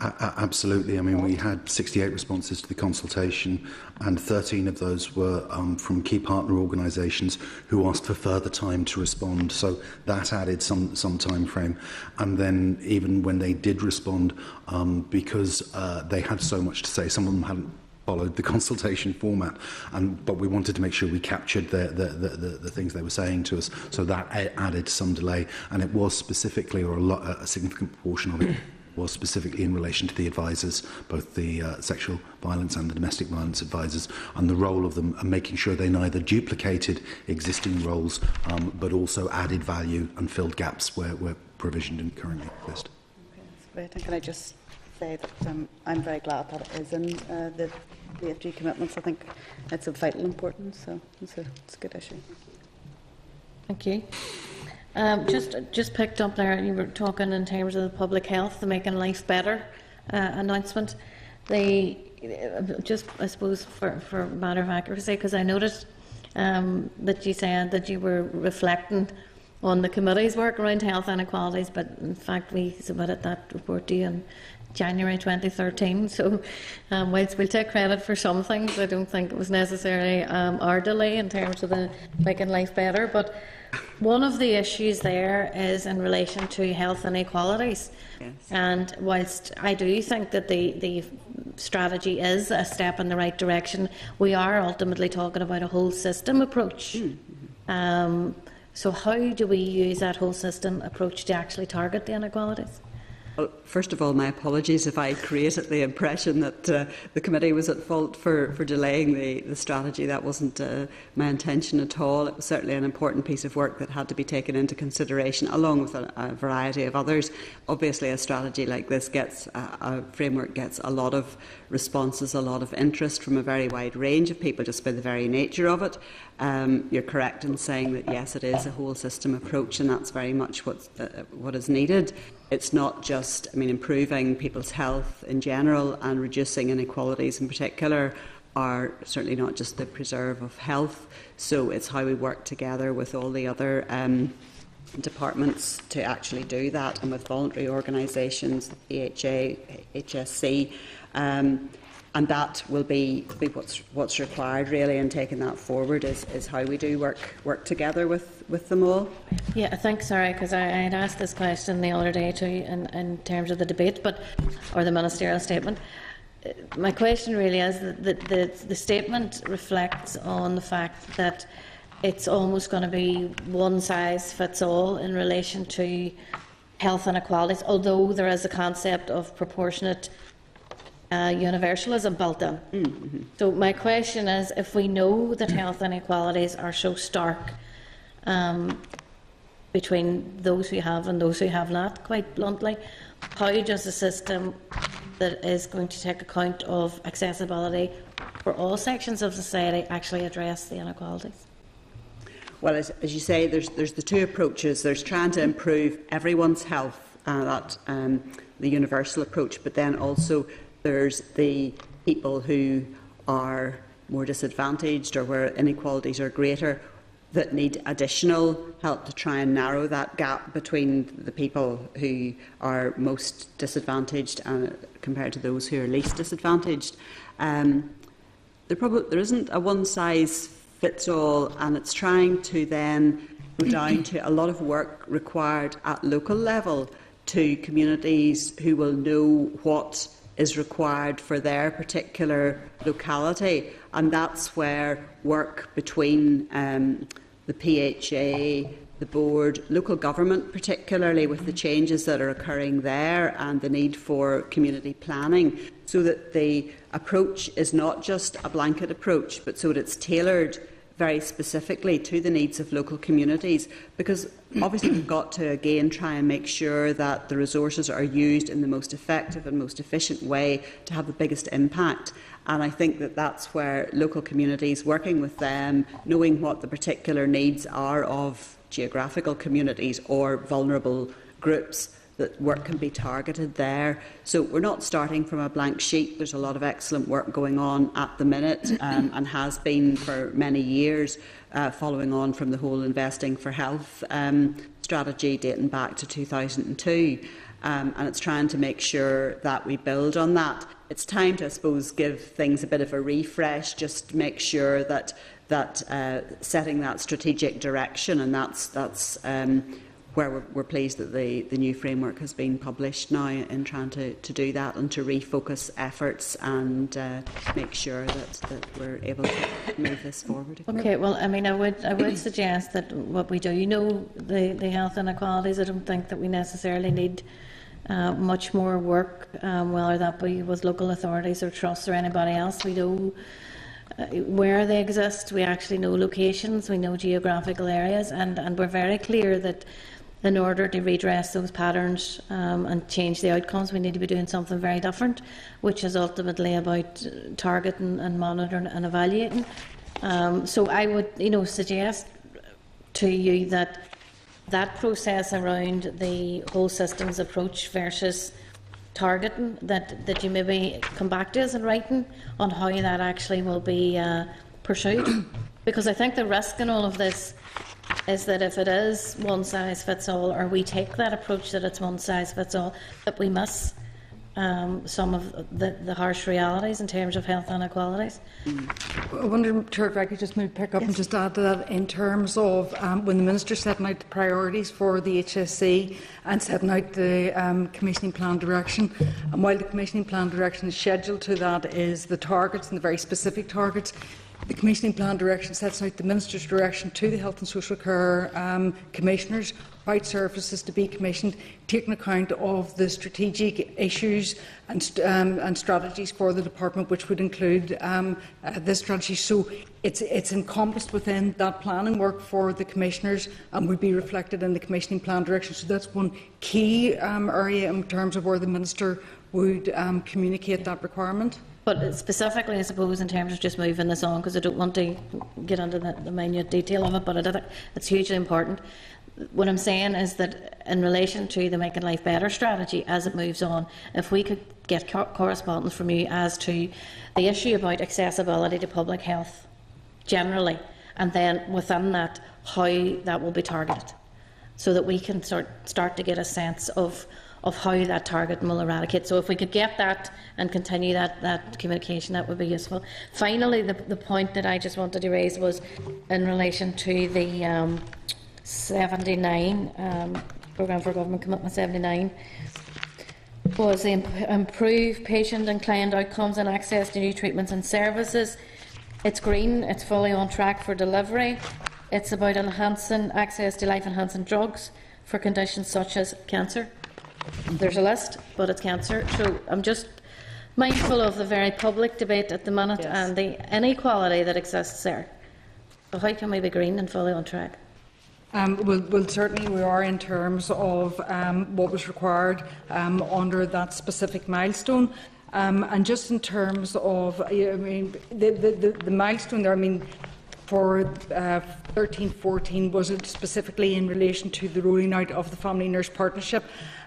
Absolutely. I mean, we had 68 responses to the consultation, and 13 of those were um, from key partner organisations who asked for further time to respond. So that added some some time frame. And then, even when they did respond, um, because uh, they had so much to say, some of them hadn't followed the consultation format, and but we wanted to make sure we captured the the, the, the, the things they were saying to us. So that added some delay, and it was specifically, or a, lot, a significant proportion of it was specifically in relation to the advisors, both the uh, sexual violence and the domestic violence advisors, and the role of them and making sure they neither duplicated existing roles um, but also added value and filled gaps where, where provision didn't currently exist. Okay, great. And can I just say that um, I'm very glad that it is in uh, the BFG commitments. I think it's of vital importance, so it's a, it's a good issue. Thank you. Thank you. Um, just, just picked up there, you were talking in terms of the public health, the Making Life Better uh, announcement. The, just, I suppose, for, for matter of accuracy, because I noticed um, that you said that you were reflecting on the committee's work around health inequalities, but in fact we submitted that report to you January 2013. So, um, whilst we'll take credit for some things, I don't think it was necessarily um, our delay in terms of the making life better. But one of the issues there is in relation to health inequalities. Yes. And whilst I do think that the, the strategy is a step in the right direction, we are ultimately talking about a whole system approach. Hmm. Um, so, how do we use that whole system approach to actually target the inequalities? Well, first of all, my apologies if I created the impression that uh, the committee was at fault for, for delaying the, the strategy. That wasn't uh, my intention at all. It was certainly an important piece of work that had to be taken into consideration, along with a, a variety of others. Obviously, a strategy like this gets a, a framework gets a lot of responses, a lot of interest from a very wide range of people, just by the very nature of it. Um, you're correct in saying that yes, it is a whole system approach, and that's very much what's, uh, what is needed. it's not just, I mean, improving people's health in general and reducing inequalities in particular are certainly not just the preserve of health. So it's how we work together with all the other um, departments to actually do that and with voluntary organisations, EHA, HSC. Um, and that will be, be what's, what's required really in taking that forward is, is how we do work work together with, with them all. Yeah, I think, sorry, because I, I had asked this question the other day too in, in terms of the debate but or the ministerial statement. Uh, My question really is that the, the, the statement reflects on the fact that it's almost going to be one size fits all in relation to health inequalities, although there is a concept of proportionate uh, universalism built in. So my question is, if we know that health inequalities are so stark um, between those who have and those who have not, quite bluntly, how does a system that is going to take account of accessibility for all sections of society actually address the inequalities? Well, as, as you say, there's, there's the two approaches. There's trying to improve everyone's health, uh, that um, the universal approach, but then also there's the people who are more disadvantaged or where inequalities are greater that need additional help to try and narrow that gap between the people who are most disadvantaged and compared to those who are least disadvantaged. Um, there, probably, there isn't a one size fits all, and it's trying to then go down to a lot of work required at local level to communities who will know what is required for their particular locality. And that's where work between um, the PHA, the board, local government particularly with the changes that are occurring there and the need for community planning so that the approach is not just a blanket approach but so that it's tailored very specifically to the needs of local communities because obviously we've got to again try and make sure that the resources are used in the most effective and most efficient way to have the biggest impact and I think that that's where local communities working with them knowing what the particular needs are of geographical communities or vulnerable groups that work can be targeted there. So we're not starting from a blank sheet. There's a lot of excellent work going on at the minute um, and has been for many years, uh, following on from the whole investing for health um, strategy dating back to 2002. Um, and it's trying to make sure that we build on that. It's time to, I suppose, give things a bit of a refresh, just make sure that that uh, setting that strategic direction, and that's that's um, where we're, we're pleased that the, the new framework has been published now in trying to, to do that and to refocus efforts and uh, make sure that, that we're able to move this forward. Okay, well, I mean, I would, I would suggest that what we do, you know, the, the health inequalities, I don't think that we necessarily need uh, much more work, um, whether that be with local authorities or trusts or anybody else. We know uh, where they exist, we actually know locations, we know geographical areas, and, and we're very clear that in order to redress those patterns um, and change the outcomes, we need to be doing something very different, which is ultimately about targeting and monitoring and evaluating. Um, so I would, you know, suggest to you that that process around the whole systems approach versus targeting that, that you maybe come back to us in writing on how that actually will be uh, pursued. because I think the risk in all of this is that if it is one size fits all, or we take that approach that it's one size fits all, that we miss um, some of the, the harsh realities in terms of health inequalities. I wonder, Chair, if I could just maybe pick up and just add to that in terms of um, when the Minister setting out the priorities for the HSC and setting out the um, commissioning plan direction. And while the commissioning plan direction is scheduled to that is the targets and the very specific targets, the commissioning plan direction sets out the Minister's direction to the Health and Social Care um, Commissioners about services to be commissioned, taking account of the strategic issues and, um, and strategies for the department, which would include um, uh, this strategy. So it's, it's encompassed within that planning work for the commissioners and would be reflected in the commissioning plan direction. So that's one key um, area in terms of where the minister would um, communicate that requirement. But specifically, I suppose, in terms of just moving this on, because I don't want to get into the, the minute detail of it, but I think it's hugely important. What I'm saying is that in relation to the Making Life Better strategy, as it moves on, if we could get co- correspondence from you as to the issue about accessibility to public health generally, and then within that, how that will be targeted, so that we can sort, start to get a sense of of how that target will eradicate. So if we could get that and continue that, that communication, that would be useful. Finally, the, the point that I just wanted to raise was in relation to the um, 79 um, Programme for Government Commitment 79 was imp- improve patient and client outcomes and access to new treatments and services. It's green, it's fully on track for delivery. It's about enhancing access to life enhancing drugs for conditions such as cancer. There's a list, but it's cancer. So I'm just mindful of the very public debate at the minute Yes. and the inequality that exists there. But how can we be green and fully on track? Um, well, well, certainly we are in terms of um, what was required um, under that specific milestone. Um, and just in terms of, I mean, the, the, the, the milestone there, I mean, for uh, 13 14 was it specifically in relation to the rolling out of the family nurse partnership.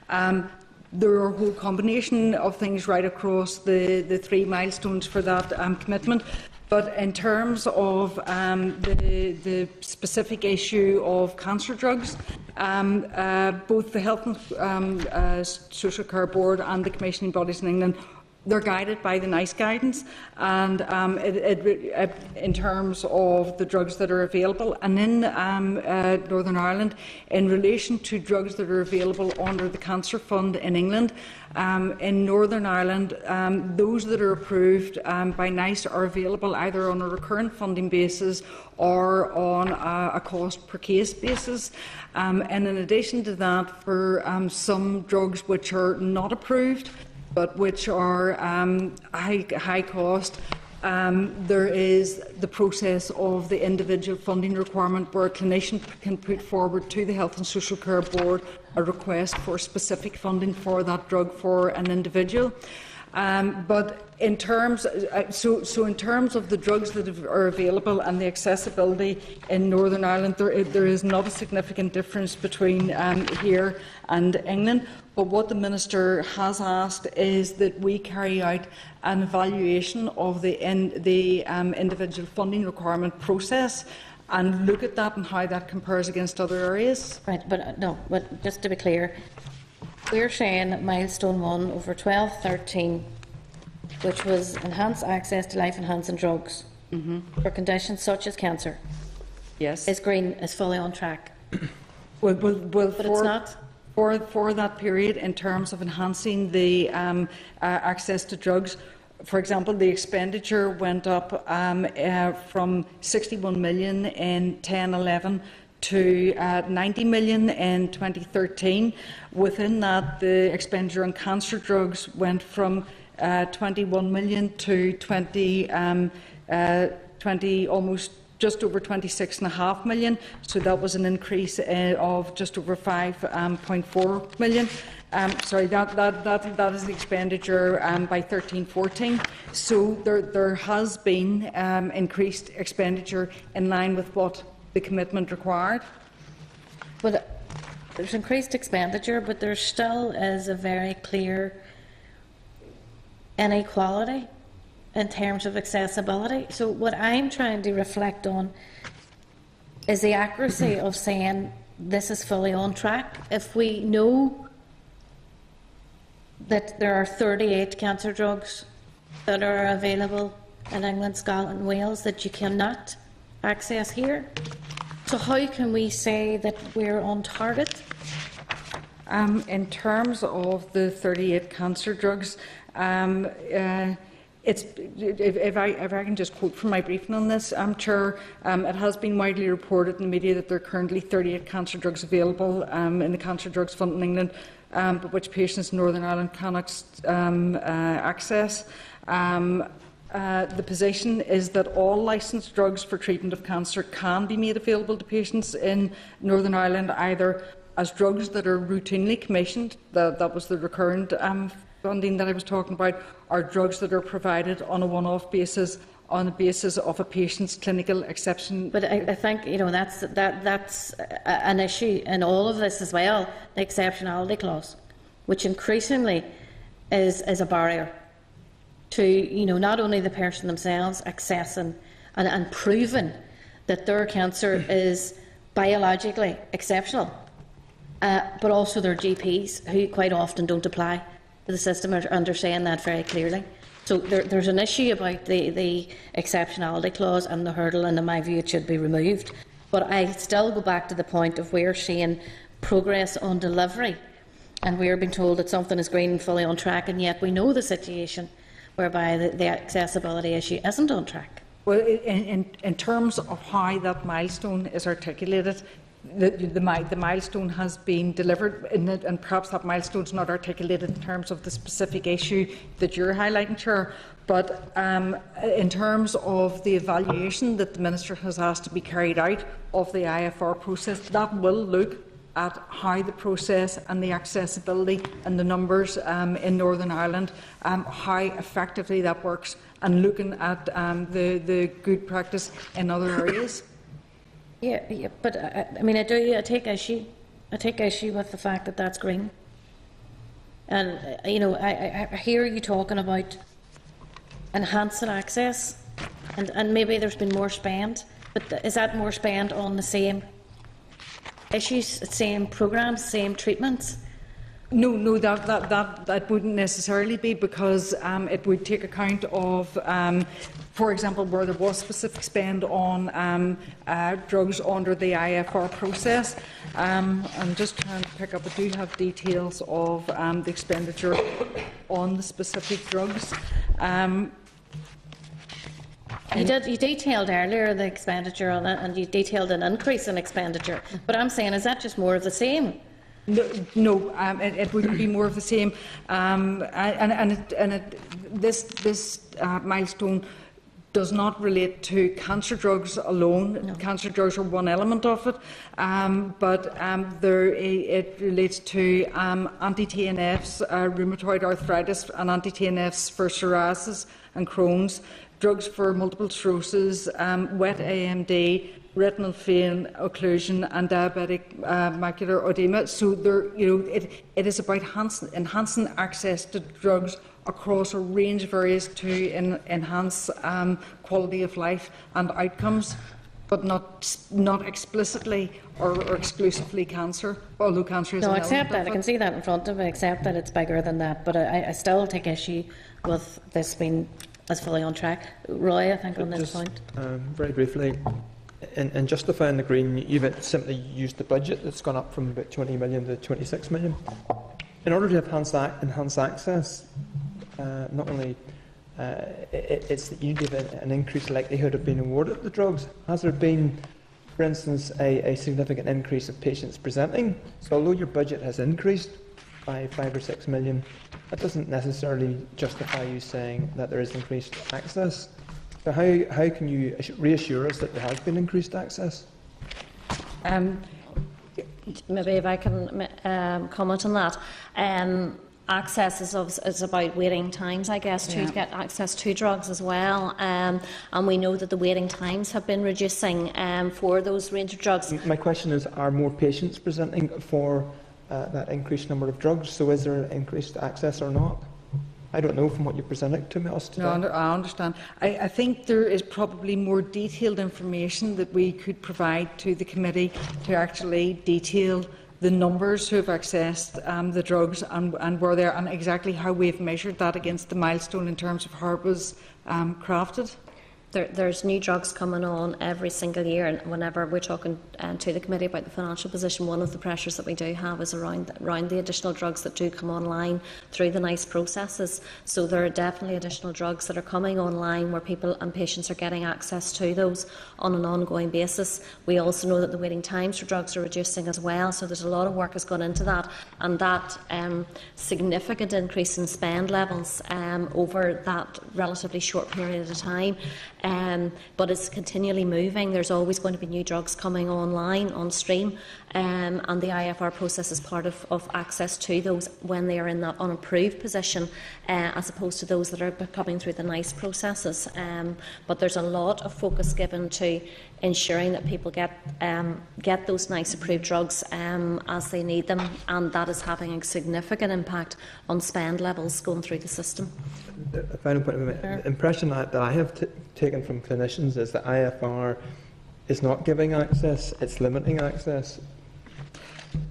Um, there are a whole combination of things right across the, the three milestones for that um, commitment. But in terms of um, the, the specific issue of cancer drugs, um, uh, both the Health and um, uh, Social Care Board and the commissioning bodies in England they're guided by the NICE guidance, and um, it, it, in terms of the drugs that are available, and in um, uh, Northern Ireland, in relation to drugs that are available under the Cancer Fund in England. Um, in Northern Ireland, um, those that are approved um, by NICE are available either on a recurrent funding basis or on a, a cost per case basis. Um, and in addition to that, for some drugs which are not approved, but which are um, high, high cost. Um, there is the process of the individual funding requirement where a clinician can put forward to the Health and Social Care Board a request for specific funding for that drug for an individual. Um, but in terms, uh, so, so in terms of the drugs that are available and the accessibility in Northern Ireland, there, there is not a significant difference between um, here and England. But what the Minister has asked is that we carry out an evaluation of the, in, the um, individual funding requirement process and look at that and how that compares against other areas. Right, but uh, no, but just to be clear, we're saying that milestone one over 12, 13, which was enhanced access to life enhancing drugs for conditions such as cancer, Yes. is green, is fully on track. Well, well, well, But it's not. For, for that period, in terms of enhancing the um, uh, access to drugs, for example, the expenditure went up um, uh, from 61 million in 1011 to uh, 90 million in 2013. Within that, the expenditure on cancer drugs went from uh, 21 million to 20, um, uh, 20 almost just over 26.5 million. So that was an increase uh, of just over 5.4 million. Um, sorry, that, that, that, that is the expenditure um, by 13-14. So there, there has been um, increased expenditure in line with what the commitment required. But uh, there's increased expenditure, but there still is a very clear inequality in terms of accessibility. So what I'm trying to reflect on is the accuracy of saying this is fully on track. If we know that there are 38 cancer drugs that are available in England, Scotland, Wales that you cannot access here, so how can we say that we're on target? Um, in terms of the 38 cancer drugs, um, uh, if, if, I, if I can just quote from my briefing on this, um, Chair, um, it has been widely reported in the media that there are currently 38 cancer drugs available um, in the Cancer Drugs Fund in England, um, but which patients in Northern Ireland cannot um, uh, access. Um, uh, the position is that all licensed drugs for treatment of cancer can be made available to patients in Northern Ireland, either as drugs that are routinely commissioned, that, that was the recurrent um, funding that I was talking about, are drugs that are provided on a one-off basis on the basis of a patient's clinical exception. But I, I think you know that's that that's an issue in all of this as well. The exceptionality clause, which increasingly is is a barrier to you know not only the person themselves accessing and, and proving that their cancer is biologically exceptional, uh, but also their GPs who quite often don't apply the system are under saying that very clearly. So there, there's an issue about the, the exceptionality clause and the hurdle, and in my view, it should be removed. But I still go back to the point of we're seeing progress on delivery, and we're being told that something is green and fully on track, and yet we know the situation whereby the, the accessibility issue isn't on track. Well, in, in, in terms of how that milestone is articulated, the, the, the, milestone has been delivered, it, and perhaps that milestone is not articulated in terms of the specific issue that you're highlighting, Chair. But um, in terms of the evaluation that the Minister has asked to be carried out of the IFR process, that will look at how the process and the accessibility and the numbers um, in Northern Ireland, um, how effectively that works, and looking at um, the, the good practice in other areas. Yeah, yeah but I, I mean, I do. I take issue. I take issue with the fact that that's green. And uh, you know, I, I hear you talking about enhancing access, and, and maybe there's been more spend, but is that more spend on the same issues, same programs, same treatments? No, no, that, that, that, that wouldn't necessarily be because um, it would take account of, um, for example, where there was specific spend on um, uh, drugs under the IFR process. Um, I'm just trying to pick up, I do have details of um, the expenditure on the specific drugs. Um, you, did, you detailed earlier the expenditure on it, and you detailed an increase in expenditure. But I'm saying, is that just more of the same? No, no um, it, it, would be more of the same. Um, and and, it, and it, this, this uh, milestone does not relate to cancer drugs alone. No. Cancer drugs are one element of it, um, but um, there, it relates to um, anti-TNFs, uh, rheumatoid arthritis, and anti-TNFs for psoriasis and Crohn's, drugs for multiple sclerosis, um, wet AMD, retinal vein occlusion and diabetic uh, macular edema. So there, you know, it, it is about enhancing, enhancing access to drugs across a range of areas to in, enhance um, quality of life and outcomes, but not not explicitly or, or exclusively cancer. Although cancer is no, accept that. I can see that in front of me. Accept that it's bigger than that, but I, I still take issue with this being as fully on track. Roy, I think on this Just, point. Um, very briefly, in, in justifying the green, you've simply used the budget that's gone up from about 20 million to 26 million. In order to enhance, that, enhance access, uh, not only uh, it, it's that you give an, an increased likelihood of being awarded the drugs. Has there been, for instance, a, a significant increase of patients presenting? So although your budget has increased by five or six million, that doesn't necessarily justify you saying that there is increased access. So how, how can you reassure us that there has been increased access? Um, maybe if I can um, comment on that. Um, access is, of, is about waiting times, I guess, too, yeah. to get access to drugs as well. Um, and we know that the waiting times have been reducing um, for those range of drugs. My question is Are more patients presenting for uh, that increased number of drugs? So is there increased access or not? I don't know from what you presented to me us today. No, I under- I understand. I, I think there is probably more detailed information that we could provide to the committee to actually detail the numbers who have accessed um, the drugs and, and where they're, and exactly how we've measured that against the milestone in terms of how it was um, crafted. There, there's new drugs coming on every single year, and whenever we're talking um, to the committee about the financial position, one of the pressures that we do have is around around the additional drugs that do come online through the NICE processes. So there are definitely additional drugs that are coming online where people and patients are getting access to those on an ongoing basis. We also know that the waiting times for drugs are reducing as well. So there's a lot of work has gone into that, and that um, significant increase in spend levels um, over that relatively short period of time. Um, but it's continually moving. There's always going to be new drugs coming online, on stream, um, and the IFR process is part of, of access to those when they are in that unapproved position, uh, as opposed to those that are coming through the NICE processes. Um, but there's a lot of focus given to ensuring that people get um, get those NICE approved drugs um, as they need them, and that is having a significant impact on spend levels going through the system. The final point, of the impression that, that I have t- taken from clinicians is that IFR is not giving access; it's limiting access.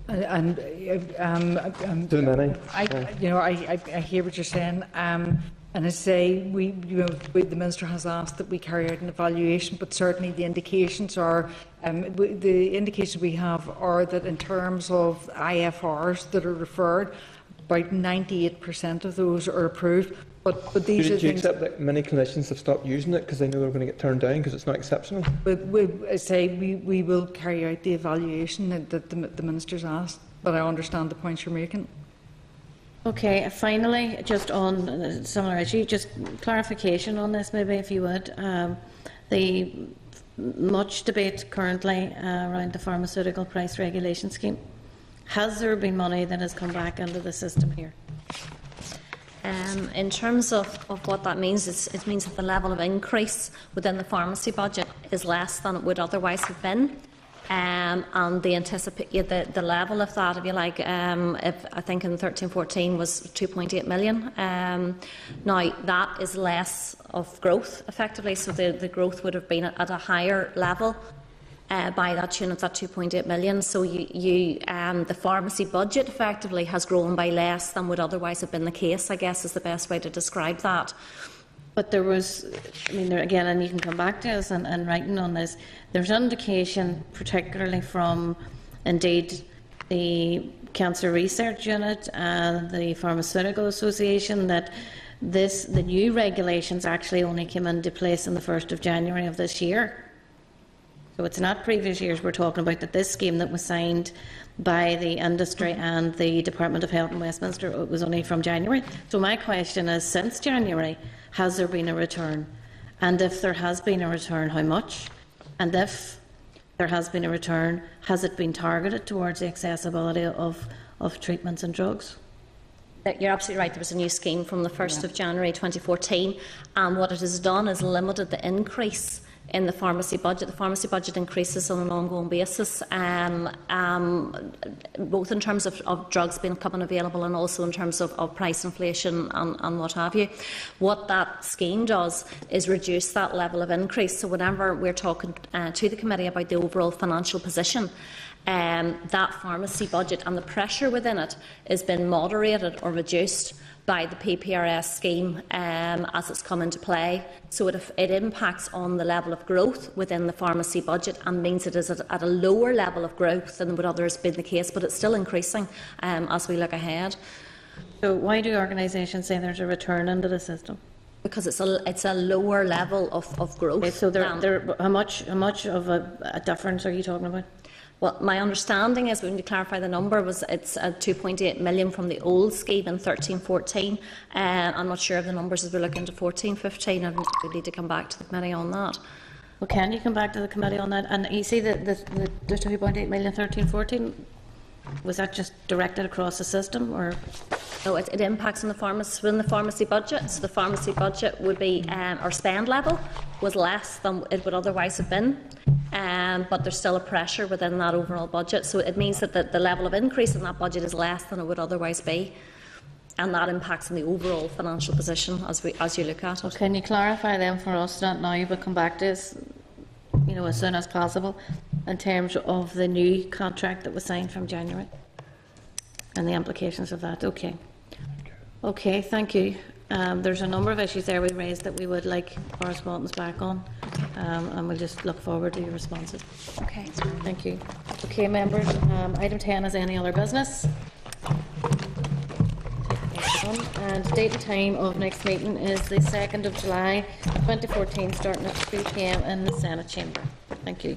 And, and um, um, Too many. I, you know, I, I, I hear what you're saying. Um, and I say we, you know, the minister has asked that we carry out an evaluation, but certainly the indications are, um, we, the indications we have are that in terms of IFRs that are referred, about 98% of those are approved. But, but these Do, are do you things. accept that many clinicians have stopped using it because they know they're going to get turned down because it's not exceptional? We, we, I say we, we will carry out the evaluation that, that the, the minister's asked, but I understand the points you're making. Okay, finally, just on a similar issue, just clarification on this, maybe if you would. Um, the much debate currently uh, around the pharmaceutical price regulation scheme. Has there been money that has come back into the system here? Um, in terms of, of what that means, it means that the level of increase within the pharmacy budget is less than it would otherwise have been. Um, and the anticipate the, the level of that, if you like, um, if I think in 13-14 was 2.8 million. Um, now that is less of growth, effectively, so the, the growth would have been at a higher level uh, by that tune of that 2.8 million. So you, you, um, the pharmacy budget effectively has grown by less than would otherwise have been the case. I guess is the best way to describe that. But there was, I mean, there, again, and you can come back to us and, and writing on this. There's an indication, particularly from, indeed, the Cancer Research UK and the Pharmaceutical Association, that this the new regulations actually only came into place on the 1st of January of this year. So it's not previous years we're talking about, that this scheme that was signed by the industry and the Department of Health in Westminster it was only from January. So my question is, since January, has there been a return? And if there has been a return, how much? And if there has been a return, has it been targeted towards the accessibility of, of treatments and drugs? Uh, You're absolutely right. There was a new scheme from the 1st of January 2014, and what it has done is limited the increase in the pharmacy budget. The pharmacy budget increases on an ongoing basis, um, um, both in terms of, of drugs being coming available and also in terms of, of price inflation and, and what have you. What that scheme does is reduce that level of increase. So whenever we're talking uh, to the committee about the overall financial position, um, that pharmacy budget and the pressure within it has been moderated or reduced by the PPRS scheme um, as it's come into play. So it, it impacts on the level of growth within the pharmacy budget and means it is at, at a lower level of growth than would others been the case, but it's still increasing um, as we look ahead. So why do organisations say there's a return into the system? Because it's a, it's a lower level of, of growth. Okay, so there, there, how much, how much of a, a difference are you talking about? Well, my understanding is, we need to clarify the number, was it's uh, 2.8 million from the old scheme in 13-14. Uh, I'm not sure of the numbers as we look into 14-15, and we need to come back to the committee on that. Well, can you come back to the committee on that? And you see the, the, the, the 2.8 million 13, 14, was that just directed across the system or? No, it, it impacts on the pharmacy, within the pharmacy budget. So the pharmacy budget would be, um, or spend level was less than it would otherwise have been. Um, but there's still a pressure within that overall budget. So it means that the, the level of increase in that budget is less than it would otherwise be. and that impacts on the overall financial position as we as you look at it. can you clarify then for us, not now, but come back to us, you know, as soon as possible, in terms of the new contract that was signed from January? And the implications of that, okay. Okay, thank you. Um, there's a number of issues there we raised that we would like correspondence back on, um, and we'll just look forward to your responses. Okay. Thank you. Okay, members, um, item 10 is any other business? And date and time of next meeting is the 2nd of July 2014, starting at 3 p.m. in the Senate chamber. Thank you.